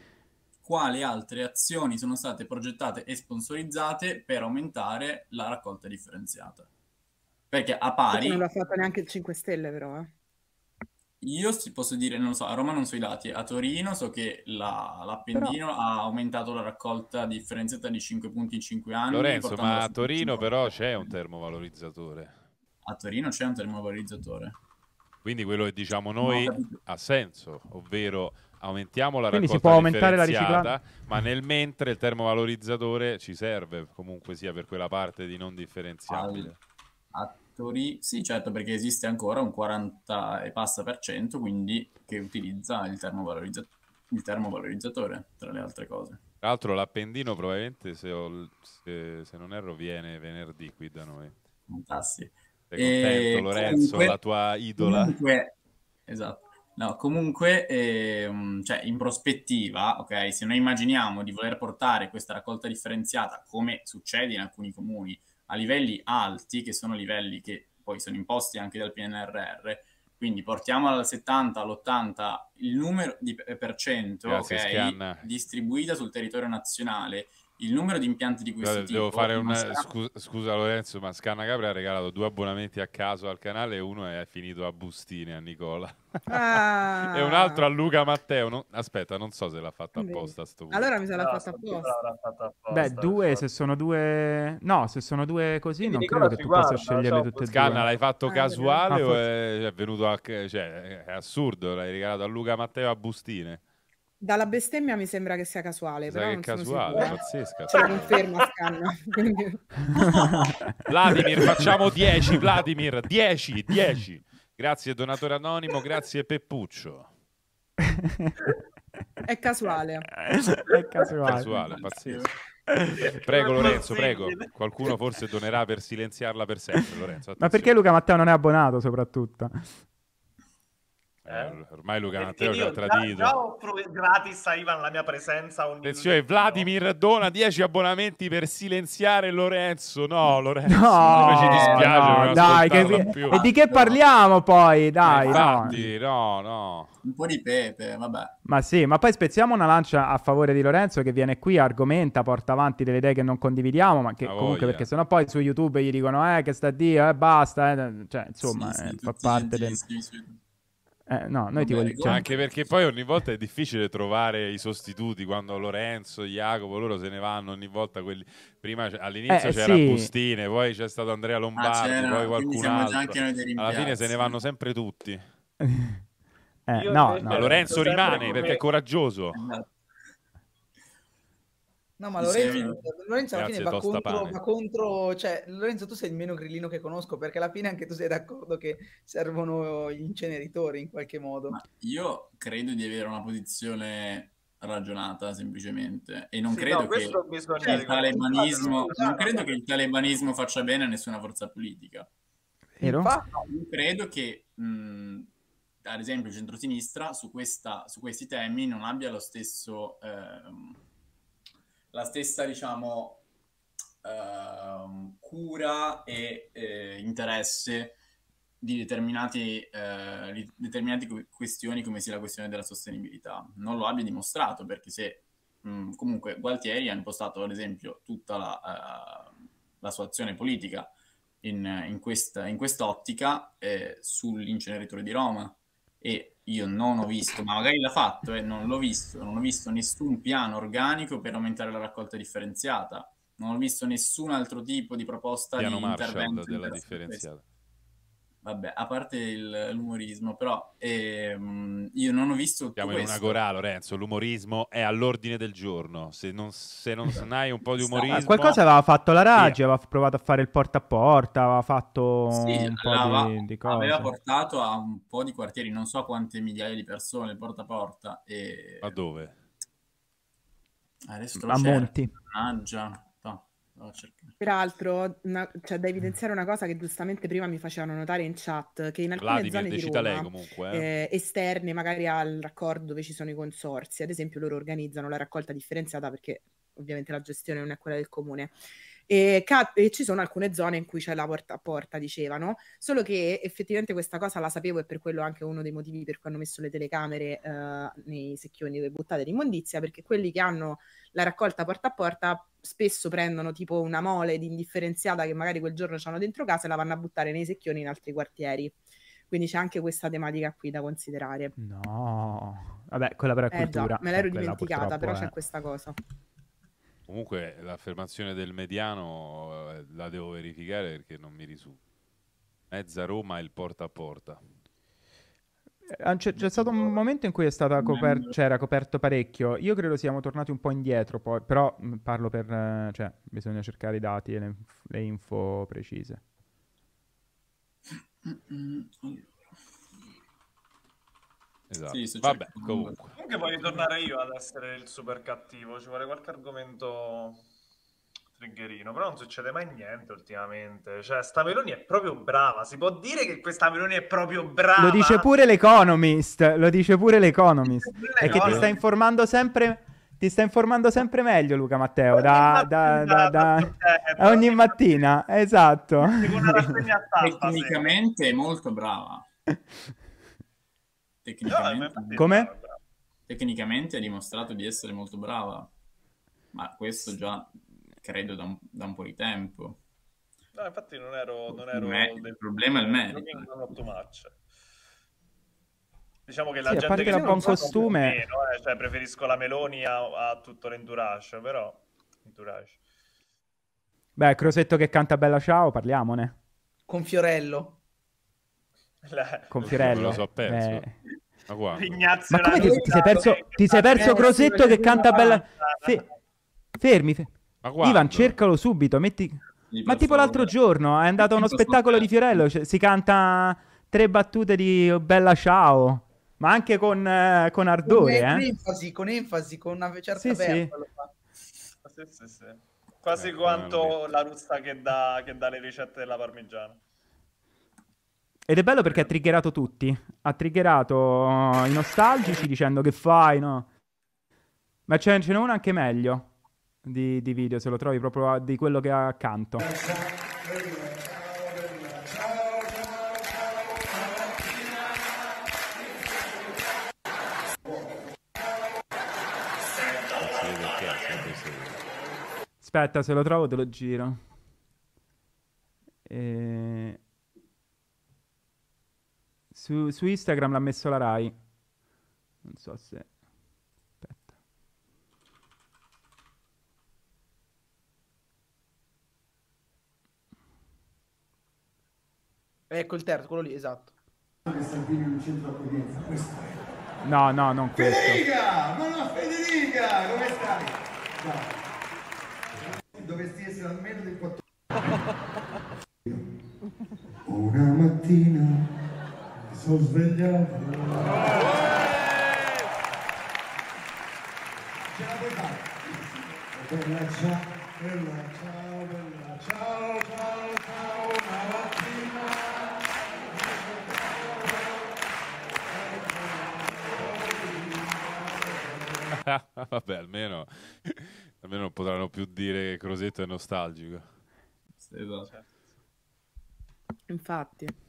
Quali altre azioni sono state progettate e sponsorizzate per aumentare la raccolta differenziata? Perché a pari... non l'ha fatta neanche il 5 Stelle però, eh. Io ti posso dire, non lo so, a Roma non so i dati, a Torino so che la, l'Appendino però... ha aumentato la raccolta differenziata di 5 punti in 5 anni. Lorenzo, ma a Torino però c'è un termovalorizzatore. A Torino c'è un termovalorizzatore. Quindi quello che diciamo noi no, ha senso, ovvero aumentiamo la Quindi raccolta si può aumentare la riciclata, ma nel mentre il termovalorizzatore ci serve comunque sia per quella parte di non differenziabile. Al, a fattori, sì certo perché esiste ancora un 40 e passa per cento, quindi che utilizza il, termovalorizza- il termovalorizzatore, tra le altre cose. Tra l'altro l'appendino probabilmente, se, ho, se, se, non erro, viene venerdì qui da noi. Fantastico. Sei contento e Lorenzo, comunque, la tua idola? Comunque, esatto. No, comunque, ehm, cioè, in prospettiva, ok, se noi immaginiamo di voler portare questa raccolta differenziata, come succede in alcuni comuni, a livelli alti, che sono livelli che poi sono imposti anche dal PNRR, quindi portiamo dal 70 all'80 il numero di per cento okay, distribuita sul territorio nazionale il numero di impianti di questo Guarda, devo fare una... scusa, scusa, Lorenzo, ma Scanna Capri ha regalato due abbonamenti a caso al canale e uno è finito a bustine a Nicola. Ah. e un altro a Luca Matteo. Non... Aspetta, non so se l'ha fatto apposta. Sto allora mi sa l'ha no, fatto apposta. Beh, due, se sono due... No, se sono due così Quindi non credo che tu guarda, possa sceglierle tutte e due. Scanna, l'hai fatto ah, casuale o è... è venuto a... Cioè, è assurdo, l'hai regalato a Luca Matteo a bustine. Dalla bestemmia mi sembra che sia casuale, però che è casuale, pazzesca. Lo conferma Scanna. Quindi... Vladimir, facciamo 10, Vladimir, 10, 10. Grazie donatore anonimo, grazie Peppuccio. È casuale. È casuale. casuale, pazzesco. Prego Lorenzo, prego. Qualcuno forse donerà per silenziarla per sempre, Lorenzo. Attenzione. Ma perché Luca Matteo non è abbonato soprattutto? Eh? Ormai Luca Matteo ci ha tradito. Già, già offro gratis a Ivan la mia presenza. Ogni Attenzione, Vladimir dona 10 abbonamenti per silenziare Lorenzo. No, Lorenzo, no, ci dispiace. No, dai, che... e di che parliamo poi? Dai, infatti, no. no, no. Un po' di pepe, vabbè. Ma sì, ma poi spezziamo una lancia a favore di Lorenzo che viene qui, argomenta, porta avanti delle idee che non condividiamo, ma che ah, comunque, perché sennò poi su YouTube gli dicono, eh, che sta a dire, eh, basta, eh. cioè, insomma, sì, sì, eh, fa parte del... Eh, no, noi ti vogliamo... Cioè, anche perché poi ogni volta è difficile trovare i sostituti quando Lorenzo, Jacopo, loro se ne vanno ogni volta quelli... Prima all'inizio eh, c'era sì. Bustine, poi c'è stato Andrea ah, Lombardi, ah, poi qualcun altro. Alla fine se ne vanno sempre tutti. Eh, no, no, Lorenzo rimane perché è coraggioso. Esatto. No, ma Lorenzo, Lorenzo alla fine va contro, va contro, cioè Lorenzo tu sei il meno grillino che conosco perché alla fine anche tu sei d'accordo che servono gli inceneritori in qualche modo. Ma io credo di avere una posizione ragionata semplicemente e non sì, credo no, che il talebanismo non credo che il talebanismo faccia bene a nessuna forza politica. Vero? Io credo che mh, ad esempio il centrosinistra su, questa, su questi temi non abbia lo stesso, ehm, la stessa, diciamo, ehm, cura e eh, interesse di eh, di determinate questioni come sia la questione della sostenibilità. Non lo abbia dimostrato perché se mh, comunque Gualtieri ha impostato ad esempio tutta la, uh, la sua azione politica in, in, questa, in quest'ottica eh, sull'inceneritore di Roma e io non ho visto, ma magari l'ha fatto e eh, non l'ho visto, non ho visto nessun piano organico per aumentare la raccolta differenziata, non ho visto nessun altro tipo di proposta piano di intervento della differenziata. Vabbè, a parte il, l'umorismo, però ehm, io non ho visto Siamo tutto in una questo. Gorà, Lorenzo. L'umorismo è all'ordine del giorno. Se non, se non Esatto. hai un po' di umorismo... Qualcosa aveva fatto la Raggi, aveva provato a fare il porta a porta, aveva fatto Sì, un po' aveva, di, di cose. aveva portato a un po' di quartieri, non so quante migliaia di persone, porta a porta. E... Ma dove? Adesso A Monti. Mannaggia. No, cercare. Peraltro, una- c'è da evidenziare una cosa che giustamente prima mi facevano notare in chat, che in alcune Vladimir, zone di Roma, lei comunque. eh. eh, esterne magari al raccordo dove ci sono i consorzi, ad esempio loro organizzano la raccolta differenziata perché ovviamente la gestione non è quella del comune. E, ca- e ci sono alcune zone in cui c'è la porta a porta, dicevano, solo che effettivamente questa cosa la sapevo e per quello anche uno dei motivi per cui hanno messo le telecamere eh, nei secchioni dove buttate l'immondizia, perché quelli che hanno la raccolta porta a porta spesso prendono tipo una mole di indifferenziata che magari quel giorno hanno dentro casa e la vanno a buttare nei secchioni in altri quartieri. Quindi c'è anche questa tematica qui da considerare. No, vabbè, quella però è Eh già, cultura. me l'ero eh, quella dimenticata, però è- c'è questa cosa. Comunque l'affermazione del mediano eh, la devo verificare perché non mi risulta. Mezza Roma e il porta a porta. Eh, C'è, c'è stato un momento in cui è stata coper- cioè, era coperto parecchio. Io credo siamo tornati un po' indietro, poi, però mh, parlo per... eh, cioè, bisogna cercare i dati e le, le info precise. Mm, Esatto. Sì, Vabbè, comunque. Comunque voglio tornare io ad essere il super cattivo, ci vuole qualche argomento triggerino, però non succede mai niente ultimamente. Cioè, sta Meloni è proprio brava, si può dire che questa Meloni è proprio brava. Lo dice pure l'Economist, lo dice pure l'Economist. È che ti sta informando sempre... Ti sta informando sempre meglio Luca Matteo, da, da- da- da- ogni mattina, esatto. Tecnicamente è molto brava. No, Tecnicamente, è Come? tecnicamente ha dimostrato di essere molto brava. Ma questo già credo da un, da un po' di tempo. No, infatti non ero... Non ero Il me- del- il problema è il merito. Diciamo che la Sì, a gente parte che la buon costume- meno, eh, cioè preferisco la Meloni a, a tutto l'entourage, però... Entourage. Beh, Crosetto che canta Bella Ciao, parliamone. Con Fiorello. La- Con Fiorello. lo so perso. Eh, Ma Ma come ti, ti sei perso, ti sei perso Crosetto che canta Bella... Fe- fermi, fe- Ma quando? Ivan, cercalo subito, metti... Ma tipo l'altro giorno è andato a uno spettacolo di. Fiorello, cioè, si canta tre battute di Bella Ciao, ma anche con, eh, con ardore, con, eh. enfasi, con enfasi, con una certa Sì, sì. Quasi Eh, quanto la russa che dà, che dà le ricette della parmigiana. Ed è bello perché ha triggerato tutti. Ha triggerato i nostalgici dicendo che fai, no? Ma ce n'è uno anche meglio di, di video, se lo trovi proprio a- di quello che ha accanto. Aspetta, se lo trovo te lo giro. E... Su, su Instagram l'ha messo la Rai. Non so se... Aspetta. Ecco il terzo, quello lì, esatto. No, no, non questo. Federica! No, Federica! Come stai? Ciao. Dovresti essere almeno del 4 Una mattina Vasco sveglia. Ce la puoi fare. Bella ciao, bella ciao, bella ciao, ciao, ciao, una mattina. Vabbè, almeno, almeno non potranno più dire che Crosetto è nostalgico. Esatto. Infatti.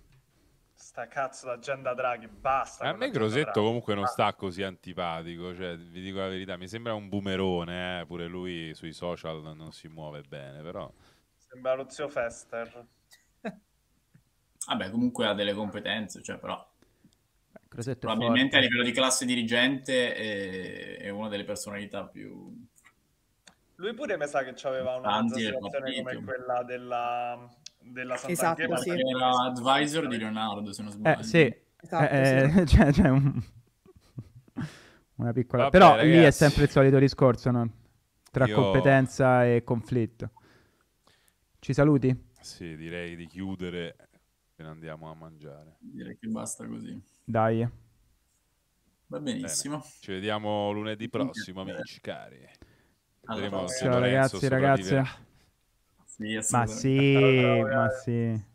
Sta cazzo d'agenda Draghi, basta. A me l'agenda Crosetto Draghi. comunque non sta così antipatico, cioè, vi dico la verità, mi sembra un boomerone, eh, pure lui sui social non si muove bene, però... Sembra lo zio Fester. Vabbè, comunque ha delle competenze, cioè però Crosetto è probabilmente a livello di classe dirigente è, è una delle personalità più... Lui pure mi sa che aveva una situazione come quella della, della Santa Esatto, Chiesa. sì. Era advisor di Leonardo, se non sbaglio. Eh, sì. Esatto, Eh, sì. cioè, c'è un- una piccola... Vabbè, Però lì è ragazzi. sempre il solito discorso, no? Tra Io- competenza e conflitto. Ci saluti? Sì, direi di chiudere e andiamo a mangiare. Direi che basta così. Dai. Va benissimo. Ci vediamo lunedì prossimo, amici cari. Vedremo se Ciao ragazzi, ragazze. sopravviverà. Sì, Ma sì, Ciao, ma ragazzi. sì.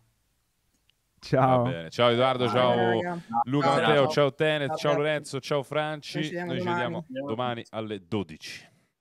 Ciao. bene. Ciao Edoardo, Ciao, ciao. Luca Ciao. Matteo, ciao Tenet, Ciao. Lorenzo, ciao Franci. Noi ci vediamo Noi ci domani. vediamo domani alle 12.